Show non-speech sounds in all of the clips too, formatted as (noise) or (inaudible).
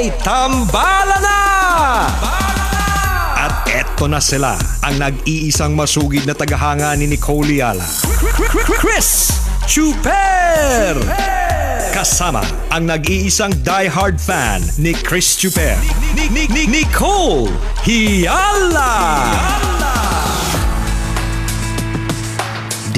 Okay, tambala na! At eto na sila, ang nag-iisang masugid na tagahanga ni Nicole Yala. Chris Chuper! Kasama ang nag-iisang die-hard fan ni Chris Chuper. Ni- ni-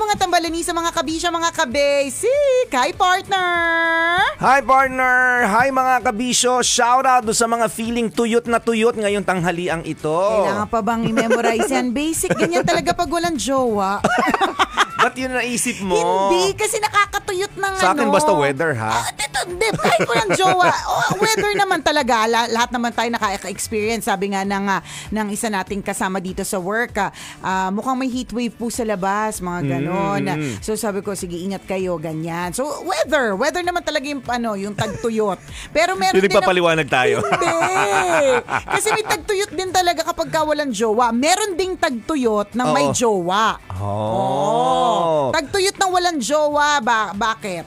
Mga tambalani sa mga kabisya, mga kabasic. Hi, partner! Hi partner! Hi mga kabisyo! Shout out do sa mga feeling tuyot na tuyot ngayong tanghaliang ito. Kailangan pa bang i-memorize yan? Basic, ganyan talaga pag walang jowa. (laughs) Ba't yun naisip mo? Hindi, kasi nakakatuyot ng Sa akin ano. basta weather ha. Ah, dito, hindi. Kahit walang jowa. (laughs) Oh, weather naman talaga. La- lahat naman tayo nakaka-experience. Sabi nga ng, ah, ng isa nating kasama dito sa work, ah, ah, mukhang may heat wave po sa labas, mga ganon. Mm. So sabi ko, sige, ingat kayo, ganyan. So weather. Weather naman talaga yung, ano, yung tagtuyot. Pero meron din... nagpapaliwanag tayo. Hindi. Kasi may tagtuyot din talaga kapag ka walang jowa. Meron ding tagtuyot ng may Oo. jowa. Oh. Tagtuyot ng walang jowa. Ba- bakit?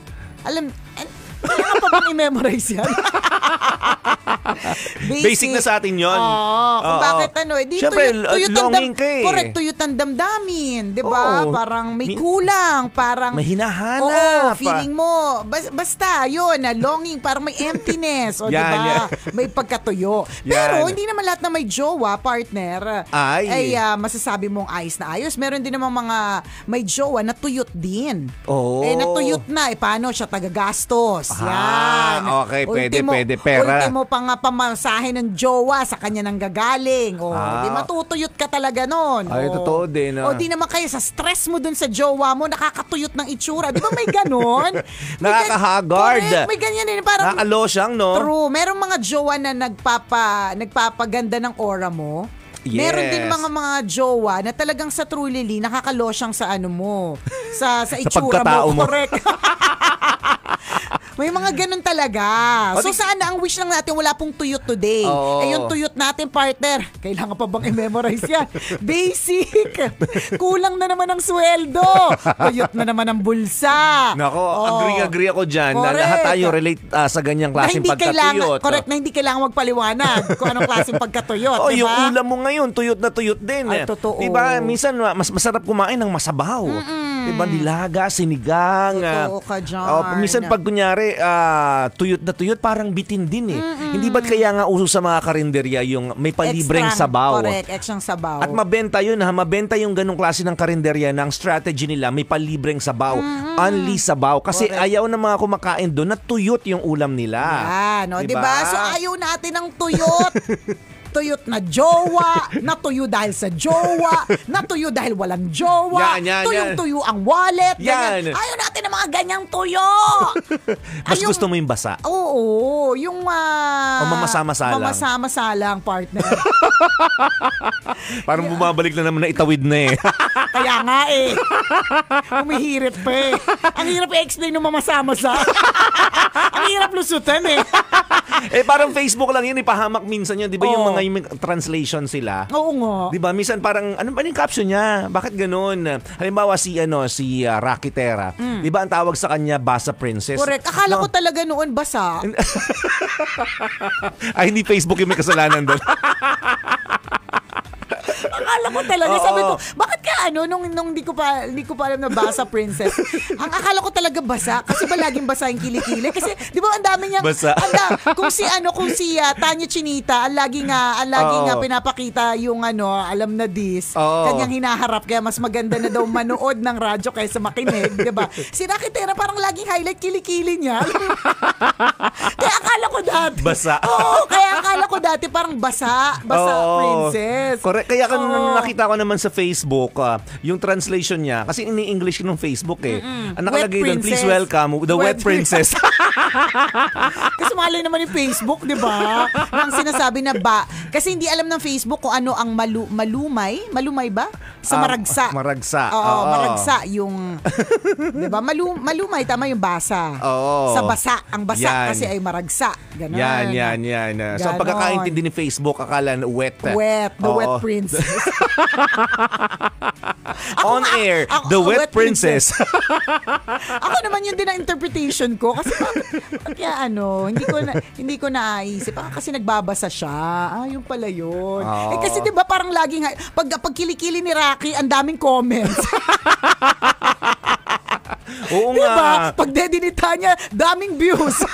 علمت kailangan pa bang i-memorize yan? (laughs) Basic na sa atin yun. Oo. Kung Oo. bakit ano eh. Di Siyempre, tuyot ang longing ka eh. Correct, tuyot ang damdamin. Di ba? Oo. Parang may Min- kulang. Parang... May hinahanap. Oo, feeling mo. Bas- basta, yun, na longing. Parang may emptiness. o, di Yan, ba? yan. May pagkatuyo. Pero, Yan. hindi naman lahat na may jowa, partner. Ay. Ay, ah, masasabi mong ayos na ayos. Meron din naman mga may jowa na tuyot din. Oo. Eh, natuyot na. Eh, paano siya tagagastos? Ah, Yan. okay, pwede, pwede. Pera. Ultimo pa nga pamasahe ng jowa sa kanya nang gagaling. O, Ah. di matutuyot ka talaga nun. Ay, O. totoo din, ah. O, di naman kayo sa stress mo dun sa jowa mo, nakakatuyot ng itsura. Di ba may ganon? (laughs) Nakakahagard. Correct, May ganyan din. Parang, Nakakalosyang, no? True. Merong mga jowa na nagpapa, nagpapaganda ng aura mo. Meron din Yes. mga mga jowa na talagang sa truly nakakalosyang sa ano mo. Sa, sa (laughs) itsura mo. mo. Correct. (laughs) May mga ganun talaga. So Pati- sana ang wish lang natin wala pong tuyot today. Oo. Eh yung tuyot natin partner, kailangan pa bang i-memorize yan? (laughs) Basic. Kulang na naman ang sweldo. Tuyot na naman ang bulsa. Nako, Oo. agree-agree ako dyan. Na lahat tayo relate ah, sa ganyang klaseng pagkatuyot. correct, na hindi kailangan magpaliwanag kung anong klaseng pagkatuyot. Oh, di yung ulam mo ngayon, tuyot na tuyot din. Ay, eh. totoo. Diba, minsan ma- mas masarap kumain ng masabaw. Diba, nilaga, sinigang. ah. Totoo ka dyan. Oh, minsan pag kunyari, ah, tuyot na tuyot, parang bitin din eh. Hindi ba't kaya nga uso sa mga karinderya yung may palibreng Extra, sabaw? Correct, extrang sabaw. At mabenta yun ha, mabenta yung ganong klase ng karinderya na ang strategy nila may palibreng sabaw, only sabaw. Kasi Correct. ayaw ng mga kumakain doon na tuyot yung ulam nila. Yan, no? Diba? Diba? So ayaw natin ng tuyot. (laughs) tuyot na jowa, natuyo dahil sa jowa, natuyo dahil walang jowa, Yan, yan, tuyong-tuyo ang wallet, ganyan. Yan. Ayaw natin ng mga ganyang tuyo. (laughs) Mas Ayong- gusto mo yung basa. Oo, yung uh, O mamasama-salang. Mamasama-salang partner. (laughs) Parang bumabalik na naman na itawid na eh. (laughs) Kaya nga eh. Umihirit pa eh. Ang hirap i-explain ng mamasama sa. Ang hirap lusutan eh. eh parang Facebook lang yun, ipahamak minsan yun. Di ba yung Oo. mga yung translation sila? Oo nga. Di ba? Minsan parang, ano ba yung caption niya? Bakit ganun? Halimbawa si, ano, si uh, Rakitera. Di ba ang tawag sa kanya, Basa Princess? Mm. Correct. Akala No. ko talaga noon basa. (laughs) Ay, hindi Facebook yung may kasalanan doon. (laughs) Akala ko talaga. Oo. Sabi ko, bakit ka ano, nung, nung di ko pa, di ko pa alam na basa princess. (laughs) ang akala ko talaga basa. Kasi ba laging basa yung kilikili? Kasi, di ba ang dami niyang, Basa. ang da- kung si ano, kung si ah, Tanya Chinita, ang lagi nga, ang lagi Oo. nga pinapakita yung ano, alam na this. Oo. Kanyang hinaharap. Kaya mas maganda na daw manood ng radyo kaysa makinig. Di ba? Si Rakitera parang laging highlight kilikili niya. (laughs) kaya akala ko dati. Basa. Oo, kaya akala ko dati parang basa. Basa Oo. princess. Correct. Kaya kan Oo. nakita ko naman sa Facebook, ah, yung translation niya, kasi ini-English ng Facebook eh. Ang nakalagay doon, please welcome, the Wet wet, princess. (laughs) (laughs) Kasi malay naman yung Facebook, di ba? Nang sinasabi na ba. Kasi hindi alam ng Facebook kung ano ang malu- malumay. Malumay ba? sa Ah, maragsa. maragsa, Oo, oo. maragsa yung 'di ba? Malu, malumay tama yung basa. Oo. Sa basa, ang basa Yan. kasi ay maragsa. Ganon. Yan, yan, yan. Uh, So, Ganon. pagkakaintindi ni Facebook, akala na wet. Wet, the Oo. wet princess. (laughs) On nga- air, ako- the ako, wet princess. Ako naman yun din ang interpretation ko kasi kaya ano, hindi ko na hindi ko naisip. Ah, kasi nagbabasa siya. Ah, yung pala yun. Oo. Eh kasi 'di ba parang laging pag pag kilikili ni Rocky, ang daming comments. (laughs) Oo 'Di nga. Pag dedinita niya, daming views. (laughs)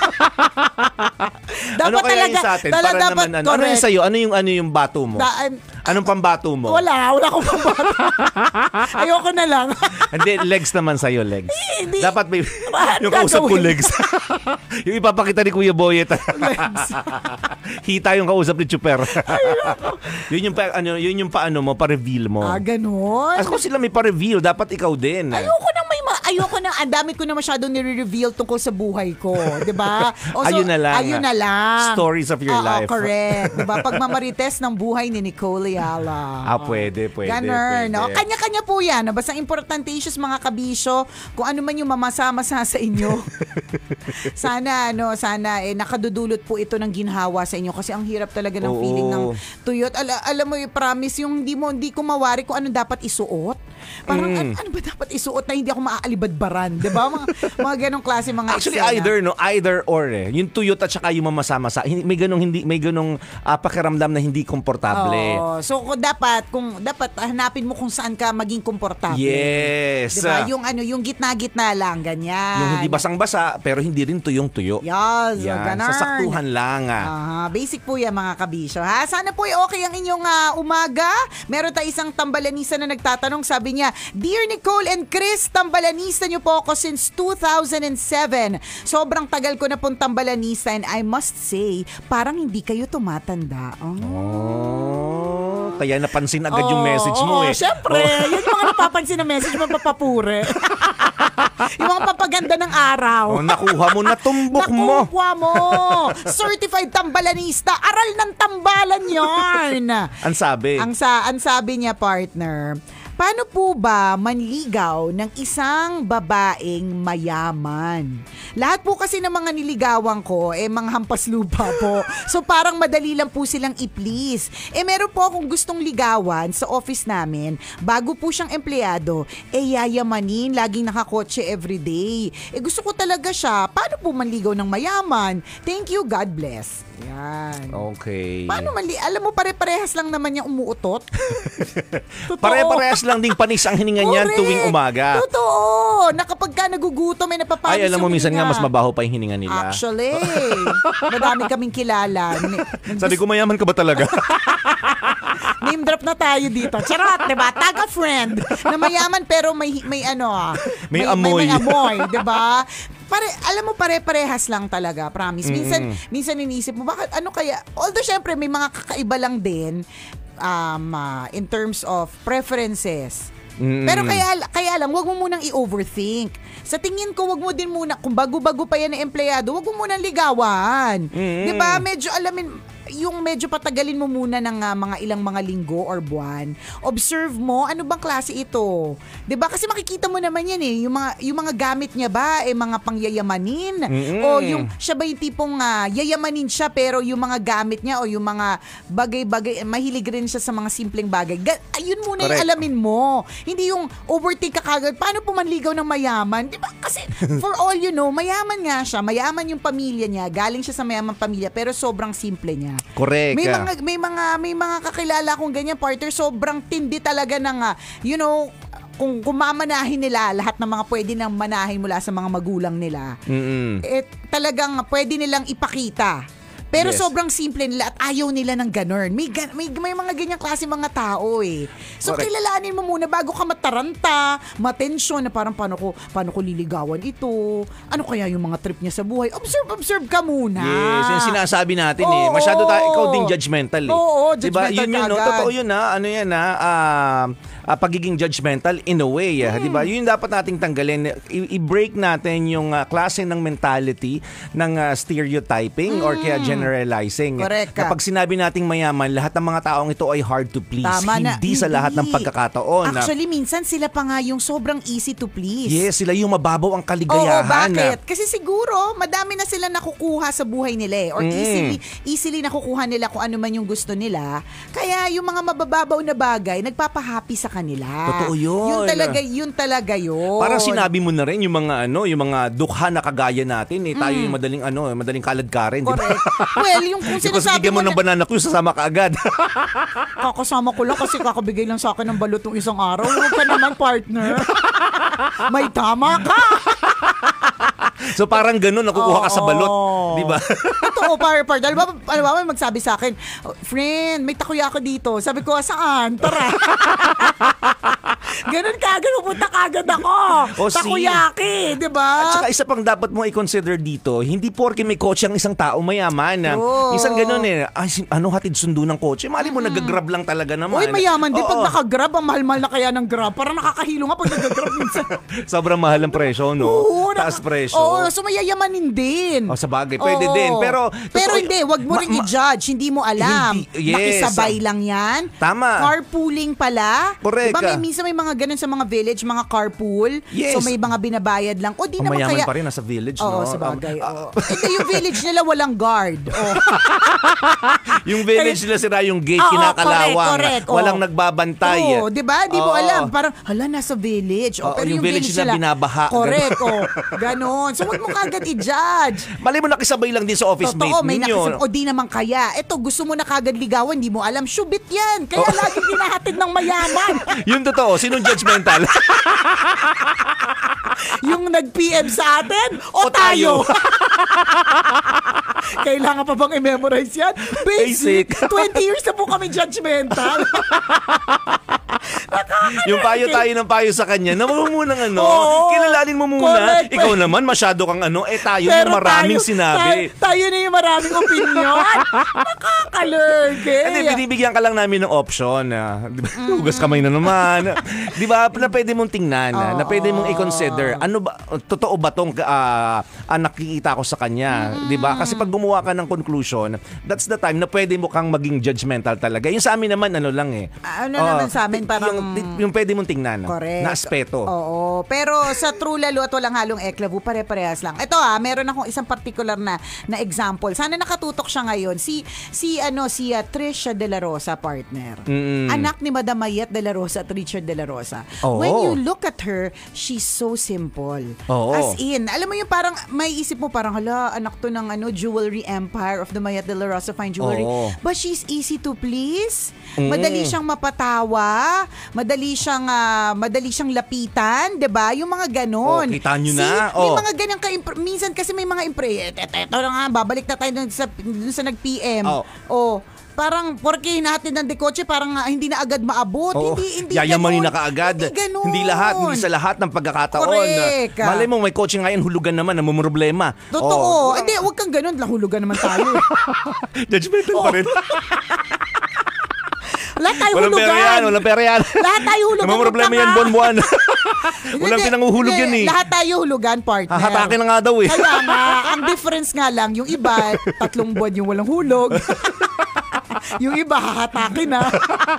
ano kaya yung sa atin? tala- Para naman, ano, ano yung sa'yo? Ano yung, ano yung bato mo? Da- I'm- Anong pambato mo? wala, wala akong pambata. (laughs) Ayoko na lang. (laughs) Hindi, legs naman sa'yo, legs. Hindi. Dapat may, yung kausap ko, legs. yung ipapakita ni Kuya Boyet. Legs. Hita yung kausap ni Chuper. yun yung pa, ano, yun yung paano mo, pa-reveal mo. ah, ganun. As kung sila may pa-reveal, dapat ikaw din. Ayoko nang may ma- ayoko na ang dami ko na masyadong nire-reveal tungkol sa buhay ko, 'di ba? (laughs) O, Ayun na lang. Ayun na lang. Stories of your Oo, life. correct. 'Di ba? (laughs) Pagmamarites ng buhay ni Nicole Ayala. Ah, pwede, pwede, Ganun, pwede. no? Kanya-kanya po 'yan. no? Basta importante issues mga kabisyo, kung ano man yung mamasa-masa (laughs) sa inyo. sana ano, sana eh nakadudulot po ito ng ginhawa sa inyo kasi ang hirap talaga ng Oo. feeling ng tuyot. Ala, alam mo, yung promise yung hindi mo hindi ko mawari kung ano dapat isuot. Parang Mm. ano, ano ba dapat isuot na hindi ako maaalibadbaran, 'di ba? Mga mga ganong klase mga Actually, eksena. either, no? Either or eh. Yung tuyot at saka yung mamasama-sa. May ganong, hindi, may ganong ah, pakiramdam na hindi komportable. Oo. So kung dapat kung dapat hanapin mo kung saan ka maging komportable. Yes. 'Di ba? Yung ano, yung gitna-gitna lang ganyan. Yung hindi basang-basa, pero hindi rin tuyong-tuyo. Yes, Yan, ganun. sasaktuhan lang. Ah. Aha, basic po yan mga kabisyo. Ha? Sana po ay okay ang inyong ah, umaga. Meron tayo isang tambalanisa na nagtatanong. Sabi niya, Dear Nicole and Chris, tambalanista niyo po ako since 2007. Sobrang tagal ko na pong tambalanista and I must say, parang hindi kayo tumatanda. Oh. Oh, kaya napansin agad yung Oo, message mo oo, eh. Siyempre, Oh. yun yung mga napapansin na message mo, papapure. (laughs) yung mga papaganda ng araw. Oh, nakuha mo, natumbok mo. Nakuha mo. Certified tambalanista. Aral ng tambalan yarn. Ang sabi. ang, sa, ang sabi niya, partner, paano po ba manligaw ng isang babaeng mayaman? Lahat po kasi ng mga niligawan ko, eh, mga hampas lupa po. So, parang madali lang po silang i-please. Eh, meron po akong gustong ligawan sa office namin. Bago po siyang empleyado, eh, yayamanin, laging nakakotse everyday. Eh, gusto ko talaga siya. Paano po manligaw ng mayaman? Thank you, God bless. Yan. Okay. Paano mali? Alam mo, pare-parehas lang naman niya umuutot. (laughs) Pare-parehas lang ding panis ang hininga niyan Correct. tuwing umaga. Totoo. Na kapag ka nagugutom, may napapanis Ay, alam mo, minsan nga mas mabaho pa yung hininga nila. Actually, (laughs) madami kaming kilala. Sabi ko, mayaman ka ba talaga? (laughs) Name drop na tayo dito. Charot, 'di ba? Taga friend na mayaman pero may may ano ah. May amoy. May, amoy, 'di ba? Pare, alam mo pare-parehas lang talaga, promise. Minsan minsan iniisip mo bakit ano kaya although syempre may mga kakaiba lang din um ah, in terms of preferences. Mm. Pero kaya kaya lang wag mo munang i-overthink. Sa tingin ko wag mo din muna kung bago-bago pa yan na empleyado, wag mo munang ligawan. Mm. 'Di ba? Medyo alamin yung medyo patagalin mo muna ng ah, mga ilang mga linggo or buwan. Observe mo ano bang klase ito. 'Di ba? Kasi makikita mo naman yan eh, yung mga yung mga gamit niya ba eh mga pangyayamanin Mm-mm. o yung siya ba yung tipong ah, yayamanin siya pero yung mga gamit niya o yung mga bagay-bagay mahilig rin siya sa mga simpleng bagay. Ga- ayun muna yung Correct. alamin mo. Hindi yung overthink ka kagad. Paano pumanligaw ng mayaman? Di ba? Kasi (laughs) for all you know, mayaman nga siya. Mayaman yung pamilya niya. Galing siya sa mayamang pamilya pero sobrang simple niya. Correct. May mga may mga may mga kakilala kong ganyan partner sobrang tindi talaga ng ah, you know kung kumamanahin nila lahat ng mga pwede nang manahin mula sa mga magulang nila Mm-mm. eh, talagang pwede nilang ipakita. Pero Yes. sobrang simple nila at ayaw nila ng ganun. May, may, may mga ganyang klase mga tao eh. So Correct. kilalanin mo muna bago ka mataranta, matensyon na parang paano ko, paano ko liligawan ito, ano kaya yung mga trip niya sa buhay. Observe, observe ka muna. Yes, yung sinasabi natin eh. Oo. Masyado tayo, ikaw din judgmental eh. Oo, Diba? judgmental Yun yun, ka no? Totoo yun ha. Ano yan ha? Ah, ah, pagiging judgmental in a way. ah. Hmm. Diba? Yun yung dapat nating tanggalin. I- I-break natin yung ah, klase ng mentality ng ah, stereotyping or kaya Hmm. overgeneralizing. Correct ka. Kapag sinabi nating mayaman, lahat ng mga taong ito ay hard to please. Tama na. Hindi sa lahat ng pagkakataon. na- Actually, minsan sila pa nga yung sobrang easy to please. yes, sila yung mababaw ang Oo, kaligayahan. bakit? Kasi siguro, madami na sila nakukuha sa buhay nila eh. Or Mm. easily, easily nakukuha nila kung ano man yung gusto nila. Kaya yung mga mabababaw na bagay, nagpapahappy sa kanila. Totoo yun. Yun talaga, yun talaga yun. Parang sinabi mo na rin yung mga ano, yung mga dukha na kagaya natin eh. Tayo yung madaling ano, madaling di ba? Mm. Correct. well, yung kung (laughs) sinasabi mo mo ng na, banana ko, sasama ka agad. (laughs) kakasama ko lang kasi kakabigay lang sa akin ng balot ng isang araw. Huwag ka naman, partner. (laughs) May tama ka. So parang ganun, nakukuha ka sa balot. Oo. Di ba? (laughs) Totoo, par, par. Alam ba, alam ba, magsabi sa akin, "Oh, friend, may takoyaki dito. Sabi ko, saan? Tara. (laughs) Ganun kagad, pupunta kagad ako. O, see? takoyaki, di ba? At saka isa pang dapat mo i-consider dito, hindi porke may kotse ang isang tao mayaman. Oo. Minsan ganun eh, ay, ano hatid sundo ng kotse? Mali mo, nag-grab lang talaga naman. Uy, mayaman din. Pag Oo. nakagrab, ang mahal-mahal na kaya ng grab. Parang nakakahilo nga pag nagagrab minsan. (laughs) Sobrang mahal ang presyo, no? Oo, Taas presyo. Oo, so mayayamanin din. Oh, sa bagay, pwede Oo. din. Pero, pero totoo- hindi, wag mo ma- rin ma- i-judge. Hindi mo alam. Hindi- yes. Nakisabay lang yan. Tama. Carpooling pala. Correct. Diba may, minsan may mga ganun sa mga village, mga carpool. Yes. So may mga binabayad lang. O di Ang naman mayaman kaya... pa rin nasa village, Oo, no? sa bagay. Um, oo. Hindi, yung village nila walang guard. (laughs) Oh. yung village nila sira yung gate, Oo, kinakalawang. correct, correct. Oo. Walang nagbabantay. Oo, di ba? Di mo Oo. alam. Parang, hala, nasa village. O, Oo, pero yung yung, village village, nila binabaha. Correct, oh. Ganon. So, huwag mo kagad i-judge. Mali mo nakisabay lang din sa office Totoo, mate may ninyo. nakisab- O di naman kaya. Ito, gusto mo na kagad ligawan, di mo alam. Shubit yan. Kaya Oh. lagi dinahatid ng mayaman. (laughs) Yung totoo, sinong judgmental? (laughs) yung nag-PM sa atin o, O tayo. tayo. (laughs) Kailangan pa bang i-memorize yan? Basic. Basic. 20 years na po kami judgmental. (laughs) yung payo tayo ng payo sa kanya, na mo munang ano, Oo. kilalanin mo muna. Correct. Ikaw naman, masyado kang ano, eh tayo yung maraming tayo, sinabi. Tayo, tayo na yung maraming opinion. (laughs) Nakakalurke. Hindi, binibigyan ka lang namin ng option. ah. Di ba? Hugas kamay na naman. (laughs) Di ba? Na pwede mong tingnan. ah, na pwede mong i-consider. Ano ba, totoo ba tong ah, ah, nakikita ko sa kanya? Di ba? Kasi pag gumawa ka ng conclusion, that's the time na pwede mo kang maging judgmental talaga. Yung sa amin naman, ano lang eh. Ano naman sa amin, parang... Yung, yung pwede mong tingnan. Correct. Na aspeto. Oo. Pero sa true lalo at walang halong eklabu, pare-parehas lang. Ito ah, meron akong isang particular na na example. Sana nakatutok siya ngayon. Si si ano si uh, Trisha De La Rosa partner. Mm. Anak ni Madam Mayet De La Rosa at Richard De La Rosa. Oo. When you look at her, she's so simple. Oo. As in, alam mo yung parang may isip mo parang hala, anak to ng ano jewelry empire of the Mayet De La Rosa fine jewelry. Oo. But she's easy to please. Mm. Madali siyang mapatawa, madali siyang ah, madali siyang lapitan, 'di ba? Yung mga ganon. Oh, kita nyo na. See, May Oh. mga ganyan ka minsan kasi may mga impre. Eto, eto na nga, babalik na tayo dun sa dun sa nag-PM. Oh. Oh. Parang porke hinahatid ng dekotse parang ah, hindi na agad maabot. Oo. Hindi hindi Yayamanin na kaagad. Hindi ganon. Hindi lahat, hindi sa lahat ng pagkakataon. Correct. Malay mo, may kotse ngayon, hulugan naman, namumroblema. Totoo. Oh. Hindi, wag kang ganun. Lahulugan naman tayo. (laughs) Judgmental pa rin. (laughs) Lahat tayo walang hulugan. pera yan, walang pera yan. Lahat tayo hulugan. Huwag ka yan, nga. buwan-buwan. (laughs) walang pinanguhulog yan eh. Lahat tayo hulugan, partner. Hahatakin na nga daw eh. Kaya nga, ang difference nga lang, yung iba, tatlong buwan yung walang hulog. (laughs) (laughs) yung iba, hahatakin na.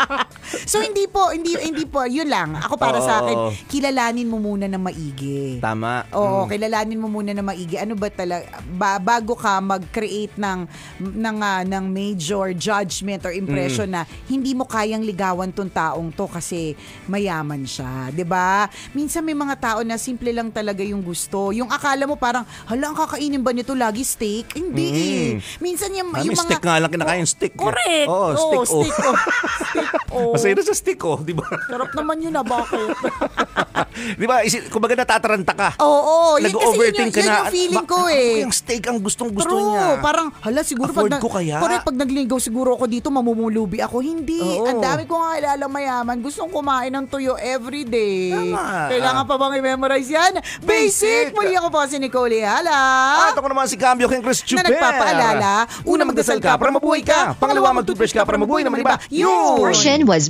(laughs) so, hindi po, hindi, hindi po, yun lang. Ako para sa akin, Oo. kilalanin mo muna ng maigi. Tama. Oo, Mm. kilalanin mo muna na maigi. Ano ba talaga ba, bago ka mag-create ng ng ah, ng major judgment or impression Mm. na hindi mo kayang ligawan tong taong to kasi mayaman siya, 'di ba? Minsan may mga tao na simple lang talaga yung gusto. Yung akala mo parang, hala, ang kakainin ba nito lagi steak? Hindi. eh. Minsan yung, Mami, yung mga steak nga lang kinakain, steak. Correct. Oo, Oo, oh. steak. oh. steak. Oh. Masaya na sa stick, oh. Di ba? Sarap naman yun ah, bakit? (laughs) di ba? Isi, kumbaga natataranta ka. Oo, yun kasi yun, yung, ka yun na. yung feeling ko eh. Yung steak ang gustong-gusto True. niya. Parang, hala, siguro Afford pag, ko kaya? Correct, pag naglinggaw siguro ako dito, mamumulubi ako. Hindi. Oo. Ang dami ko nga kilala mayaman. Gustong kumain ng tuyo every day. Tama. Kailangan pa bang i-memorize yan? Basic! Basic. Muli ako po si Nicole Hala. At ako naman si Cambio King Chris Chuper. na nagpapaalala, una magdasal ka para mabuhay ka. Pangalawa, mag-toothbrush ka para mabuhay naman iba. Yun! Portion was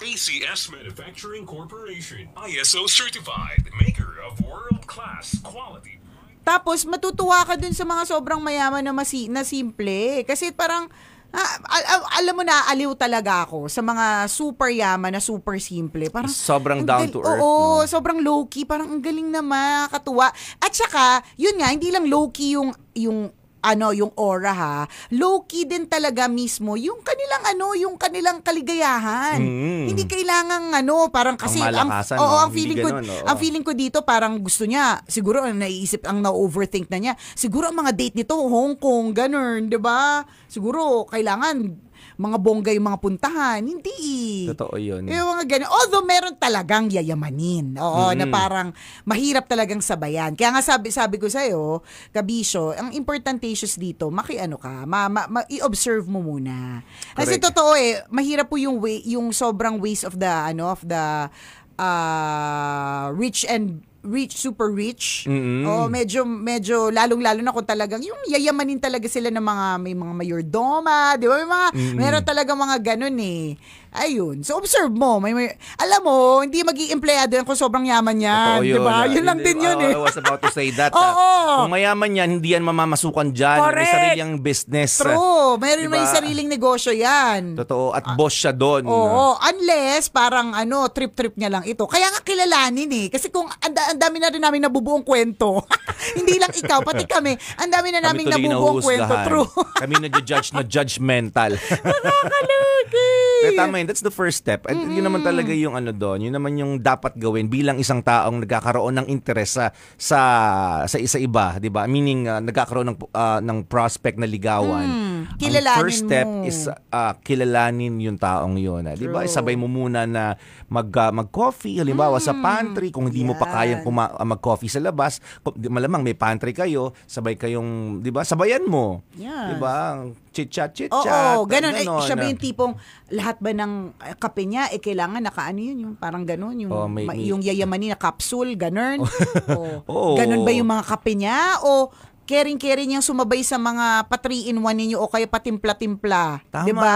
ACS Manufacturing Corporation, ISO certified, maker of world class quality. Tapos matutuwa ka dun sa mga sobrang mayaman na, masi- na simple. Kasi parang, ah, al- al- alam mo na, aliw talaga ako sa mga super yaman na super simple. Parang, Sobrang ang down gal- to earth, Oo, no? sobrang low-key. Parang ang galing naman, katuwa. At saka, yun nga, hindi lang low-key yung, yung ano, yung aura ha. Low-key din talaga mismo yung kanilang ano, yung kanilang kaligayahan. Mm. Hindi kailangan ano, parang kasi malakasan, oo, no? ang Hindi feeling ko, ganun, oo. ang feeling ko dito parang gusto niya, siguro ang naiisip, ang na-overthink na niya, siguro ang mga date nito, Hong Kong, ganun, di ba? Siguro, kailangan mga bongga yung mga puntahan. Hindi. Totoo yun. Yung mga ganun. Although meron talagang yayamanin. Oo, na parang mahirap talagang sabayan. Kaya nga sabi, sabi ko sa'yo, Kabisyo, ang importantacious dito, makiano ka, ma, ma, ma- i-observe mo muna. Kasi Correct. totoo eh, mahirap po yung way, yung sobrang waste of the, ano, of the uh, rich and rich, super rich. Mm-mm. Oo, medyo, medyo, lalong-lalo na kung talagang, yung yayamanin talaga sila ng mga, may mga mayordoma, di ba? May mga, meron talaga mga ganun eh. Ayun. So, observe mo. May, may, alam mo, hindi magiging empleyado yan kung sobrang yaman yan. Di ba? ah. Yun lang din yun oo, eh. I was about to say that. Oo. ah. Kung mayaman yan, hindi yan mamamasukan dyan. May Correct. sarili niyang business. True. Meron Diba? may sariling negosyo yan. Totoo. At boss siya doon. Oo, unless parang ano, trip-trip niya lang ito. Kaya nga kilalanin eh. Kasi kung ang ang dami na rin namin nabubuong kwento. (laughs) Hindi lang ikaw, pati kami. Ang dami na namin nabubuong kwento. nahuhusgahan. True. Kami na-judge na judgmental. (laughs) Nakakalaki. Pero tama yun, that's the first step. At yun naman talaga yung ano doon, yun naman yung dapat gawin bilang isang taong nagkakaroon ng interes sa sa, sa isa iba, 'di ba? Meaning uh, nagkakaroon ng uh, ng prospect na ligawan. Ang kilalanin first step mo. is uh, kilalanin yung taong yun. ah. 'Di ba? True. Isabay mo muna na mag uh, mag-coffee halimbawa sa pantry kung hindi mo pa Yan. kayang kuma- uh, mag-coffee sa labas, malamang may pantry kayo, sabay kayong, 'di ba? Sabayan mo. Yan. 'Di ba? Chit-chat, chit-chat. Oo, ganun. Eh, ganon. siya ba yung tipong lahat ba ng eh, kape niya, eh kailangan nakaano yun, yung parang ganun, yung, Oh, may- ma- yung yayamanin na capsule, ganun. (laughs) Oo. Ganun ba yung mga kape niya? O caring-caring niyang sumabay sa mga pa 3 in 1 ninyo o kaya patimpla-timpla. Tama. Di ba?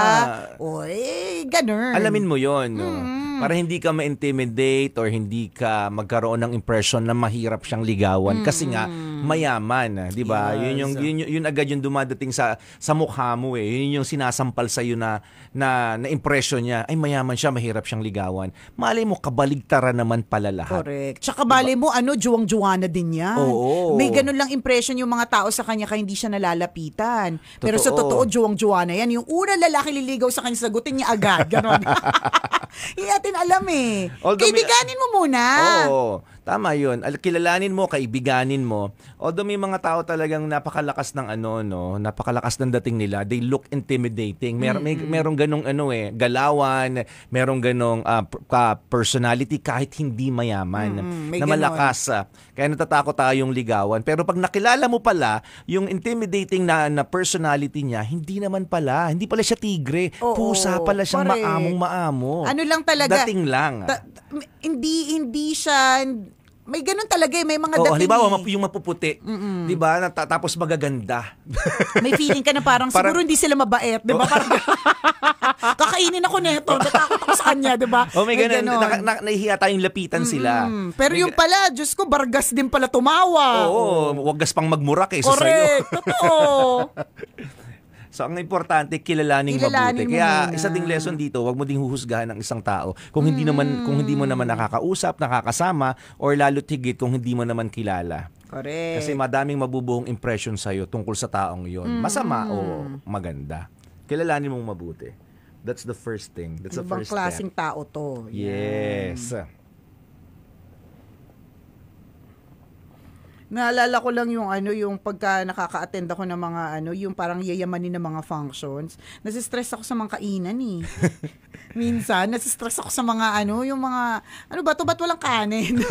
O, eh, ganun. Alamin mo yon no? Mm. Para hindi ka ma-intimidate or hindi ka magkaroon ng impression na mahirap siyang ligawan kasi nga mayaman, ah, 'di ba? Yun yung yun, yun, agad yung dumadating sa sa mukha mo eh. Yun yung sinasampal sa iyo na na na impression niya. Ay mayaman siya, mahirap siyang ligawan. Malay mo kabaligtaran naman pala lahat. Correct. Tsaka bali mo, ano, juwang-juwana din yan. Oo. May ganun lang impression yung mga tao sa kanya kaya hindi siya nalalapitan. Pero sa Totoo. totoo, juwang-juwana yan. Yung una lalaki liligaw sa kanya, sagutin niya agad. Ganon. (laughs) Hindi natin alam eh. Although may- Kaibiganin mo muna. Oo, tama 'yun. Al- Kilalanin mo, kaibiganin mo. Although may mga tao talagang napakalakas ng ano no, napakalakas ng dating nila. They look intimidating. Mer may merong ganong ano eh, galawan, merong ganong ka- personality kahit hindi mayaman Mm, may na malakas. ah. Kaya natatakot tayong ligawan. Pero pag nakilala mo pala yung intimidating na, na personality niya, hindi naman pala. Hindi pala siya tigre. Oo, Pusa pala siyang maamong maamo. Ano lang talaga. Dating lang. Ta- hindi, hindi siya, may ganun talaga eh. May mga Oo, dating halimbawa, eh. yung mapuputi. Di ba? Na- ta- Tapos magaganda. (laughs) May feeling ka na parang, Parang- siguro hindi sila mabait, 'di ba? Parang (laughs) kakainin ako neto, natakot ako sa kanya, 'di ba? o may ganun. Na, na, nahihiya tayong lapitan sila. Mm, pero May yung ga- pala, Diyos ko, bargas din pala tumawa. Oo, wag gas pang magmura kaysa sa'yo. Correct, totoo. (laughs) So, ang importante, kilalaning, Kilalanin mabuti. Kaya, muna. isa ding lesson dito, wag mo ding huhusgahan ng isang tao kung hindi naman kung hindi mo naman nakakausap, nakakasama, or lalo tigit kung hindi mo naman kilala. Correct. Kasi madaming mabubuong impression sa'yo tungkol sa taong yon Masama o maganda. Kilalanin mong mabuti. That's the first thing. That's the Ibang first klaseng step. tao to. Yes. Naalala ko lang yung ano, yung pagka nakaka-attend ako ng mga ano, yung parang yayamanin ng mga functions. Nasistress ako sa mga kainan eh. (laughs) Minsan, nasistress ako sa mga ano, yung mga, ano ba to, ba't walang kanin? (laughs)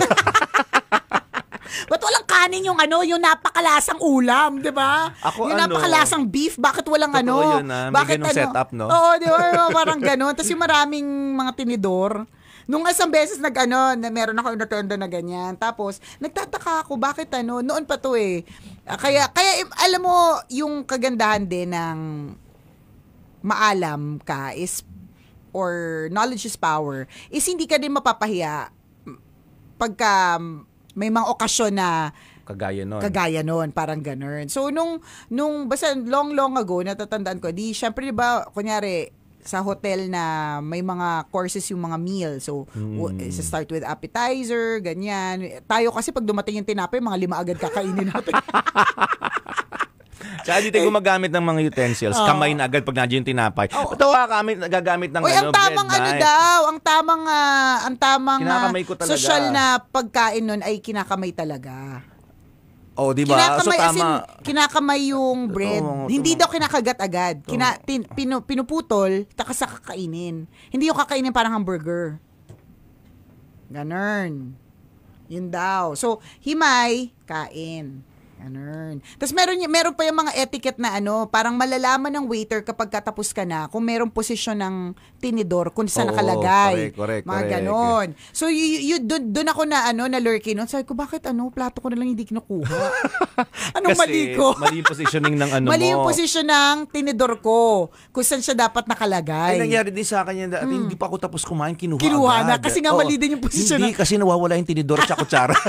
Ba't walang kanin yung ano, yung napakalasang ulam, di ba? Ako yung ano, napakalasang beef, bakit walang ano? yun, ah. May bakit ganung setup, no? Oo, di ba? Parang (laughs) gano'n. Tapos yung maraming mga tinidor. Nung isang beses nag ano, na meron ako inatenda na ganyan. Tapos nagtataka ako bakit ano, noon pa to eh. Ah, Kaya kaya im- alam mo yung kagandahan din ng maalam ka is or knowledge is power is hindi ka din mapapahiya pagka may mga okasyon na Kagaya nun. Kagaya nun, parang ganun. So, nung, nung, basta long, long ago, natatandaan ko, di, syempre, di ba, kunyari, sa hotel na may mga courses yung mga meal. So, sa start with appetizer, ganyan. Tayo kasi pag dumating yung tinapay, mga lima agad kakainin natin. Tsaka di tayo gumagamit ng mga utensils. Kamay na agad pag nandiyan yung tinapay. Oo. Tawa kami, nagagamit ng Oy, ano, ang tamang bread ano knife. daw, ang tamang ah, ang tamang ah, talaga. social na pagkain nun ay kinakamay talaga. Oh, di ba? So as in, tama. kinakamay yung bread. Oo, Hindi tama. daw kinakagat agad. Kina, tin, pinu, pinuputol, takas sa kakainin. Hindi yung kakainin parang hamburger. Ganun. Yun daw. So, himay, kain. Ganun. Tapos meron, meron pa yung mga etiquette na ano, parang malalaman ng waiter kapag katapos ka na kung merong posisyon ng tinidor kung saan Oo, nakalagay. correct, correct, mga correct. ganon. So, y- y- doon doon ako na ano, na lurking nun. Sabi ko, bakit ano, plato ko na lang hindi kinukuha? (laughs) Anong Kasi mali ko? mali yung positioning ng ano Mali mo. yung posisyon ng tinidor ko. Kung saan siya dapat nakalagay. Ay, nangyari din sa akin yan. Dati, Hindi pa ako tapos kumain, kinuha Hmm. Kinuha na, agad. kasi nga Oo. mali din yung posisyon Hindi, ng- kasi nawawala yung tinidor at saka kutsara. (laughs)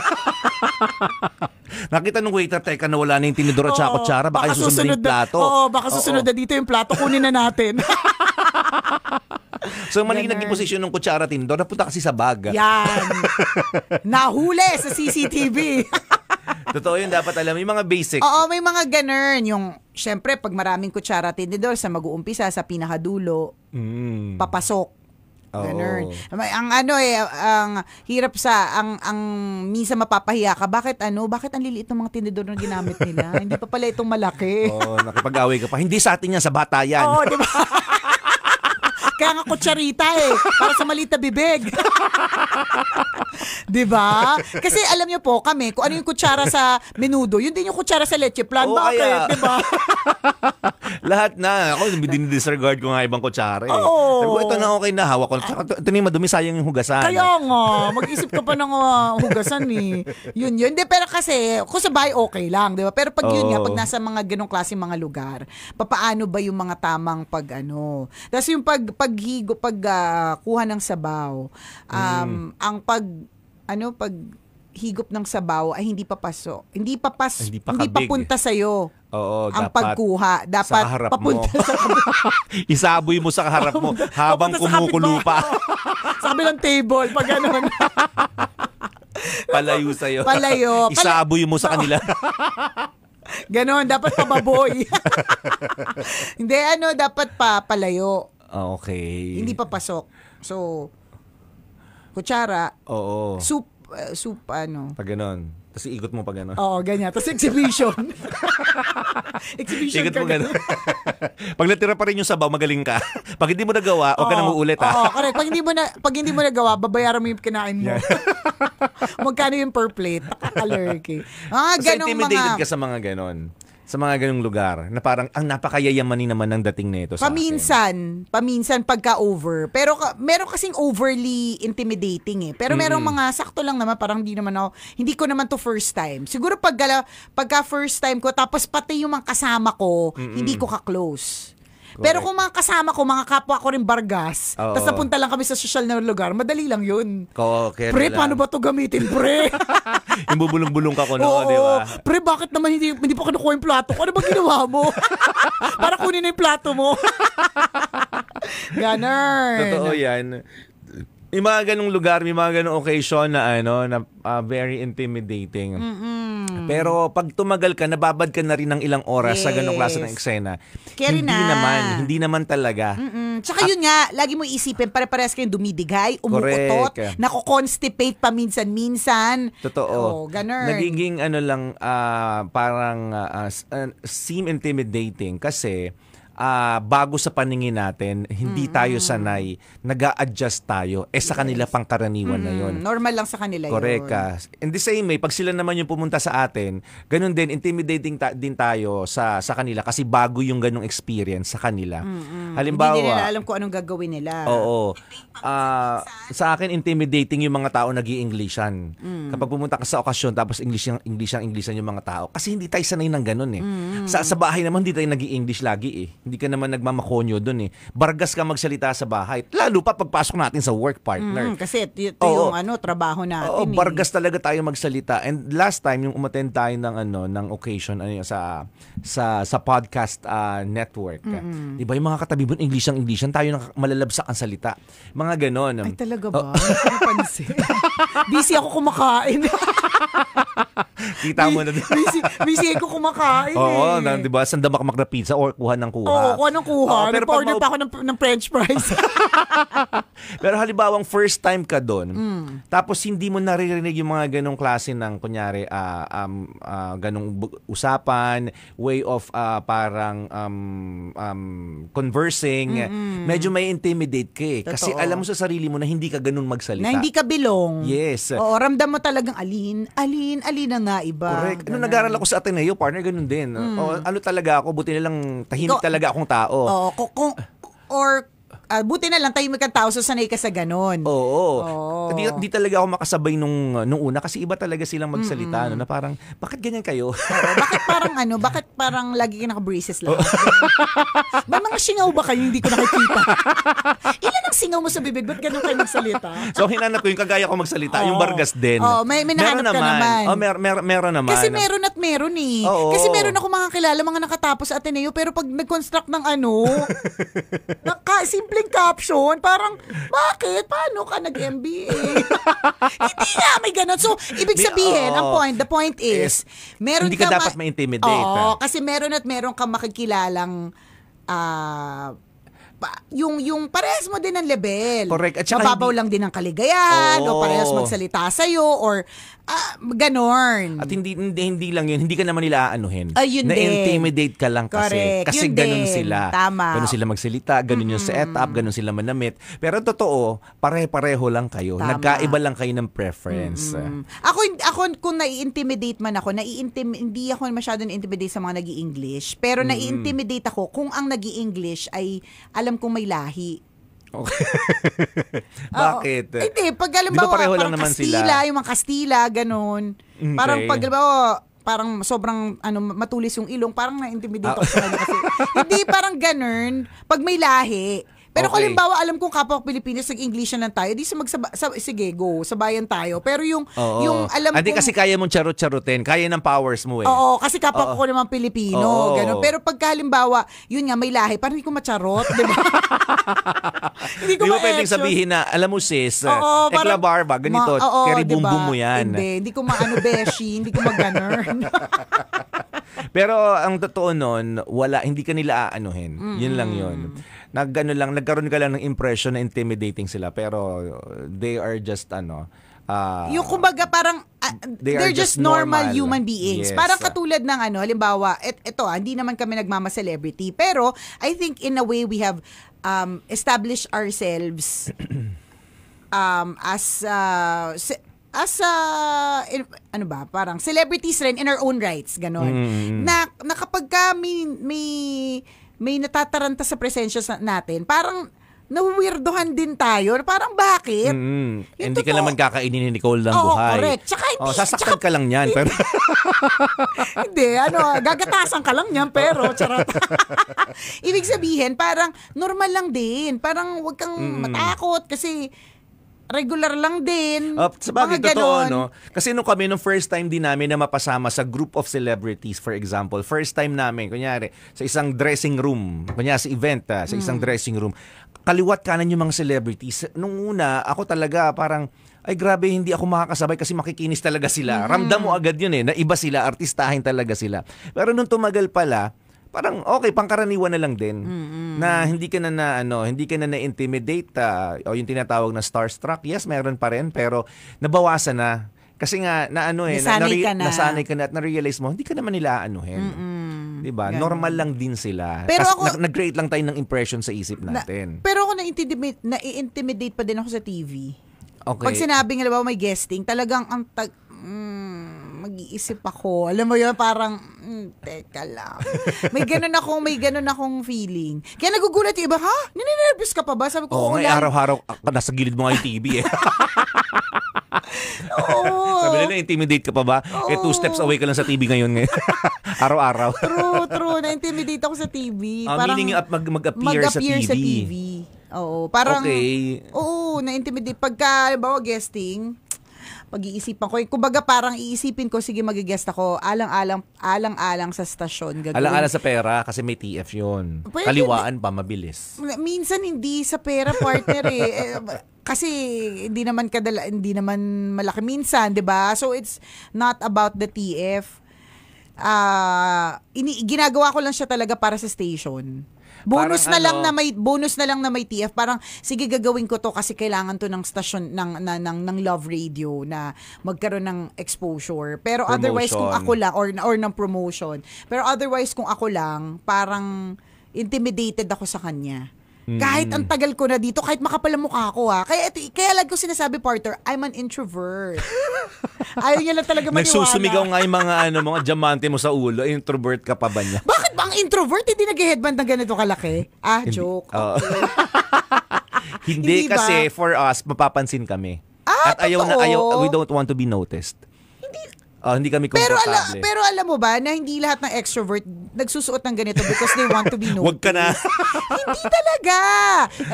(laughs) Nakita nung waiter, teka, nawala na yung tinidor at saka kutsara. Baka, yung susunod na yung plato. Na, oo, baka susunod Oo. na dito yung plato. Kunin na natin. (laughs) So, mali naging posisyon ng kutsara tinidor. Napunta kasi sa bag. Yan. (laughs) Nahuli sa CCTV. Totoo yun, dapat alam. Yung mga basic. Oo, may mga ganun. Yung, syempre, pag maraming kutsara tinidor sa mag-uumpisa, sa pinakadulo, Mm. papasok. Oo. Ganun. Ang ano eh, ang hirap sa, ang, ang minsan mapapahiya ka, bakit ano, bakit ang liliit ng mga tinidor na ginamit nila? Hindi pa pala itong malaki. Oo, nakipag-away ka pa. Hindi sa atin yan, sa bata yan. Oo, di ba? (laughs) Kaya nga kutsarita eh, para sa maliit na bibig. (laughs) di ba? Kasi alam niyo po kami, kung ano yung kutsara sa menudo, yun din yung kutsara sa leche plan. Oo, Bakit? kaya- Di ba? (laughs) Lahat na. Ako, dinidisregard ko nga ibang kutsara eh. Oo. Sabi ko, ito na okay na. Hawak ko. Tsaka, ito na yung madumi, sayang yung hugasan. Kaya nga, mag-isip ka pa ng uh, hugasan eh. Yun yun. Di, pero kasi, kung sa bahay, okay lang, di ba? Pero pag yun nga, Oo. pag nasa mga ganong klaseng mga lugar, papaano ba yung mga tamang pag ano? Tapos yung pag, paghigo, pag ah, kuha ng sabaw, um, Mm. ang pag, ano, pag higop ng sabaw ay hindi papaso. Hindi papas, Hindi pa hindi papunta sa'yo. Oo, ang dapat pagkuha. Dapat sa harap papunta mo. (laughs) sa Isaboy mo sa harap mo habang sa kumukulo pa. (laughs) sa kabilang table, pag ganun. (laughs) Palayo sa'yo. Palayo. Pala- Isaboy mo sa kanila. Ganon, dapat pababoy. Hindi, ano, dapat pa palayo. Okay. Hindi pa pasok. So, kutsara, Oo. soup, uh, soup, ano. Pag ganon. Tapos ikot mo pag ganon. Oo, ganyan. Tapos exhibition. (laughs) exhibition Ikot ka mo ganon. (laughs) pag natira pa rin yung sabaw, magaling ka. (laughs) Pag hindi mo nagawa, huwag ka na Oo. muulit Oo, ha. correct. Pag hindi mo na pag hindi mo nagawa, babayaran mo yung kinain mo. Magkano yung per plate? Nakakalurky. Ah, Kasi ganong intimidated mga... ka sa mga ganon. Sa mga ganong lugar na parang ang napakayayamanin naman ng dating nito sa akin. Paminsan, paminsan pagka over. Pero ka, meron kasing overly intimidating eh. Pero merong mga sakto lang naman, parang hindi naman ako, hindi ko naman to first time. Siguro pag pagka first time ko, tapos pati yung mga kasama ko, hindi ko ka-close. Pero kung mga kasama ko, mga kapwa ko rin bargas, Oo. tapos napunta lang kami sa social na lugar, madali lang yun. Ko, kaya Pre, lang. paano ba to gamitin, pre? (laughs) yung bubulong-bulong ka ko, no, Oo, di ba? Pre, bakit naman hindi, hindi pa kinukuha yung plato ko? Ano ba ginawa mo? (laughs) Para kunin na yung plato mo. (laughs) Ganon. Totoo yan. May mga ganong lugar, may mga ganong occasion na ano, na ah, very intimidating. Pero pag tumagal ka, nababad ka na rin ng ilang oras sa ganong klase ng Yes. eksena. Carry hindi na. naman, hindi naman talaga. Mm, tsaka yun nga, lagi mo isipin, pare-parehas kayong dumidigay, umuutot, Correct. nako-constipate paminsan-minsan. Totoo. Oh, ganun. Nagiging ano lang, ah, parang s- ah, seem intimidating kasi ah, bago sa paningin natin, hindi tayo sanay, nag adjust tayo. Eh sa kanila pangkaraniwan na yun. Mm, normal lang sa kanila Correct yun. ka. In the same way, pag sila naman yung pumunta sa atin, ganun din, intimidating ta- din tayo sa sa kanila kasi bago yung ganung experience sa kanila. Halimbawa, Hindi nila alam kung anong gagawin nila. Oo. Ah, sa akin intimidating yung mga tao nag englishan Kapag pumunta ka sa okasyon tapos English yung English ang Englishan yung mga tao kasi hindi tayo sanay ng ganun eh. Sa sa bahay naman hindi tayo nag english lagi eh. Hindi ka naman nagmamakonyo doon eh. Bargas ka magsalita sa bahay. Lalo pa pagpasok natin sa work partner. Mm, kasi ito, Oo. yung ano, trabaho natin. Oo, eh. bargas talaga tayo magsalita. And last time yung umattend tayo ng ano ng occasion ano sa sa sa podcast ah, network. 'Di ba yung mga katabi mo English ang English tayo nang malalabsak ang salita. Mga ganon. Ay, talaga ba? Napansin. (laughs) busy ako kumakain. (laughs) (laughs) Kita mo na. busy, busy ako kumakain Oo, eh. na, 'di ba? Sandamakmak na pizza or kuha ng kuha. Oo, kung anong kuha. Oo, pero pag Nag-order mau- pa ako ng, ng french fries. (laughs) (laughs) Pero halimbawang first time ka doon, Mm. tapos hindi mo naririnig yung mga ganong klase ng kunyari ah, um, ah, ganong bu- usapan, way of ah, parang um, um, conversing, medyo may intimidate ka eh. Kasi Totoo. alam mo sa sarili mo na hindi ka ganun magsalita. na hindi ka bilong. Yes. Oo, ramdam mo talagang alin, alin, alin ang naiba. Correct. Nung Ganun. nag-aaral ako sa Ateneo, partner, ganun din. O, ano talaga ako, buti na lang tahimik Ikaw- talaga akong tao. Oo, kung, kung, or ah, buti na lang tayo kang tao, so sanay ka sa ganun. Oo. Oo. Di, di talaga ako makasabay nung, nung una kasi iba talaga silang magsalita no, na parang, bakit ganyan kayo? Oo, bakit parang ano, bakit parang lagi ka naka-braces lang? (laughs) May mga singaw ba kayo hindi ko nakikita? (laughs) Ilan ang singaw mo sa bibig? Ba't ganun kayo magsalita? so, hinanap ko yung kagaya ko magsalita, yung Oo. Bargas din. Oo, may- may nahanap meron ka naman. Oh, mer- mer- meron naman. Kasi meron at meron eh. Oo. Kasi meron ako mga kilala, mga nakatapos sa Ateneo, pero pag nag-construct ng ano, (laughs) naka, simpleng caption, parang, bakit? Paano ka nag-MBA? (laughs) Hindi nga, may ganun. So, ibig May- sabihin, oo. ang point, the point is, meron Hindi ka ma- dapat ma-intimidate, Oo, ah. kasi meron at meron kang makikilalang ah, pa- yung yung parehas mo din ng level. Correct. At saka Mababaw hindi- lang din ang kaligayahan o Oo. parehas magsalita sa'yo or ah, ganon. At hindi, hindi, hindi lang yun, hindi ka naman nila aanuhin. Ay, yun din. Na-intimidate ka lang kasi. Correct. Kasi Yun ganun din. sila. Tama. Ganun sila magsalita, ganun yung setup, ganun sila manamit. Pero totoo, pare-pareho lang kayo. Tama. Nagkaiba lang kayo ng preference. Mm. Ako, ako kung nai-intimidate man ako, nai-intim, hindi ako masyado na-intimidate sa mga nag english Pero nai-intimidate ako kung ang nag english ay alam kong may lahi. Okay. (laughs) (laughs) Oo. Bakit? Eh, Hindi, pag alam Di ba pareho lang naman Kastila, sila? yung mga Kastila, ganun. Okay. Parang pag, alam mo, parang sobrang ano matulis yung ilong, parang na-intimidate Ah. ako sa kanya kasi. (laughs) Hindi, parang ganun. Pag may lahi. Pero Okay. halimbawa, alam kong kapwa Pilipinas, nag-English lang tayo, di sa magsaba, sa, sige, go, sabayan tayo. Pero yung, Oo. yung alam Hindi kong, kasi kaya mong charot-charutin. Kaya ng powers mo eh. Oo, kasi kapwa Oo. ko naman Pilipino, Oo. gano'n. Pero pagka halimbawa, yun nga, may lahi, parang hindi ko macharot, di ba? (laughs) hindi Di mo pwedeng sabihin na, alam mo sis, Oo, ekla barba, ganito, Ma- oo, keri diba? mo yan. Hindi, hindi ko maano beshi, hindi ko mag-ganern. (laughs) Pero ang totoo nun, wala, hindi ka nila aanuhin. Yun lang yun. Nag, ano lang, nagkaroon ka lang ng impression na intimidating sila. Pero they are just, ano, ah, yung kumbaga parang ah, They they're just just normal, normal. human beings. Yes. Parang katulad ng ano, halimbawa, et, ito ah, hindi naman kami nagmama-celebrity, pero I think in a way we have um, established ourselves (clears throat) um, as uh, se- as uh, in- ano ba, parang celebrities rin in our own rights, ganon. Mm. Na, na kapag ka may, may, may natataranta sa presensya sa, natin, parang nawiwirdohan din tayo. Parang bakit? Mm, Yung hindi ka naman kakainin ni Nicole ng Oo, buhay. correct. Tsaka hindi- oh, sasaktan tsaka- ka lang yan. Pero, (laughs) Hindi, ano, gagatasan ka lang yan, pero, charot. (laughs) Ibig sabihin, parang normal lang din. Parang huwag kang matakot kasi regular lang din. Oh, sa bagay, Mga totoo, no? Kasi nung kami, nung first time din namin na mapasama sa group of celebrities, for example, first time namin, kunyari, sa isang dressing room, kunyari sa event, ah, sa isang dressing room, kaliwat kanan yung mga celebrities. Nung una, ako talaga parang, ay grabe, hindi ako makakasabay kasi makikinis talaga sila. Ramdam mo agad yun eh, na iba sila, artistahin talaga sila. Pero nung tumagal pala, parang okay, pangkaraniwan na lang din. Na hindi ka na na ano, hindi ka na na-intimidate ah, o yung tinatawag na starstruck. Yes, meron pa rin pero nabawasan na. Kasi nga na ano eh, Nasanay na, ka na. nasanay ka na at na-realize mo, hindi ka naman nila anuhin. 'Di ba? Normal lang din sila. Pero ako- nag- nag-create lang tayo ng impression sa isip Na- natin. pero ako na-intimidate, na-intimidate pa din ako sa TV. okay. Pag sinabing, mo, may guesting, talagang ang tag... Mm, mag-iisip ako. Alam mo yun, parang, mm, teka lang. May ganun akong, may ganun akong feeling. Kaya nagugulat yung iba, ha? Nininervous ka pa ba? Sabi ko, Oo, "Oo, lagi." araw-araw ah, nasa gilid mo nga yung TV eh. (laughs) Oo. Sabi nila, intimidate ka pa ba? Eh, two Oo. steps away ka lang sa TV ngayon. ngayon. (laughs) Araw-araw. True, true. Na-intimidate ako sa TV. Ah, meaning yung up- mag- mag-appear sa mag-appear TV. Oo. Parang, Okay. Oo, na-intimidate. Pagka, bawa guesting, pag-iisipan ko. Kumbaga parang iisipin ko, sige mag-guest ako, alang-alang, alang-alang sa stasyon. Gagawin. Alang-ala sa pera kasi may TF yun. Pwede- Kaliwaan pa, mabilis. Minsan hindi sa pera partner eh. Eh, kasi hindi naman kadala hindi naman malaki minsan, 'di ba? So it's not about the TF. Ah, ini ginagawa ko lang siya talaga para sa station. Bonus Parang na lang ano- na may bonus na lang na may TF. Parang sige gagawin ko to kasi kailangan to ng station ng ng ng, ng Love Radio na magkaroon ng exposure. Pero otherwise kung Promotion. ako lang or or ng promotion. Pero otherwise kung ako lang, parang intimidated ako sa kanya. Kahit ang tagal ko na dito, kahit makapal ang mukha ko ha. Kaya, ito, kaya lang ko sinasabi, partner, I'm an introvert. (laughs) Ayaw niya lang talaga maniwala. Nagsusumigaw nga yung mga ano, mga diamante mo sa ulo. Introvert ka pa ba niya? Bakit ba ang introvert hindi nag-headband ng ganito kalaki? Ah, joke. Oo. Okay. (laughs) Hindi Hindi ba? kasi for us, mapapansin kami. Ah, At ayaw na totoo? ayaw, we don't want to be noticed. Hindi, hindi kami pero, ala, komportable. pero alam mo ba na hindi lahat ng extrovert nagsusuot ng ganito because they want to be (laughs) noticed. Wag ka na. (laughs) hindi talaga.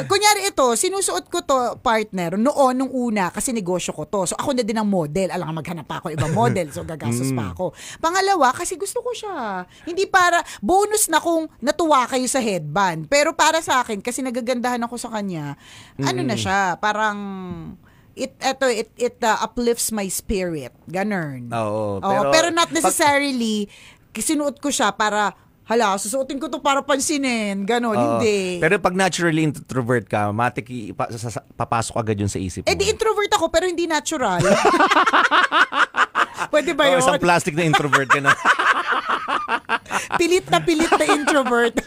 Kunyari ito, sinusuot ko to partner noon nung una kasi negosyo ko to. So ako na din ang model. Alam ka maghanap pa ako ibang model. So (laughs) gagastos Mm. pa ako. Pangalawa, kasi gusto ko siya. Hindi para, bonus na kung natuwa kayo sa headband. Pero para sa akin, kasi nagagandahan ako sa kanya, ano na siya, parang it eto it it uh, uplifts my spirit ganern Oo, pero, pero- pero not pag- necessarily sinuot ko siya para hala susuotin ko to para pansinin ganon Oo. hindi Pero pag naturally introvert ka, matik papasok agad yun sa isip mo. eh di introvert ako pero hindi natural (laughs) pwede ba Oo, yun isang plastic na introvert ka na. (laughs) pilit na pilit na introvert (laughs)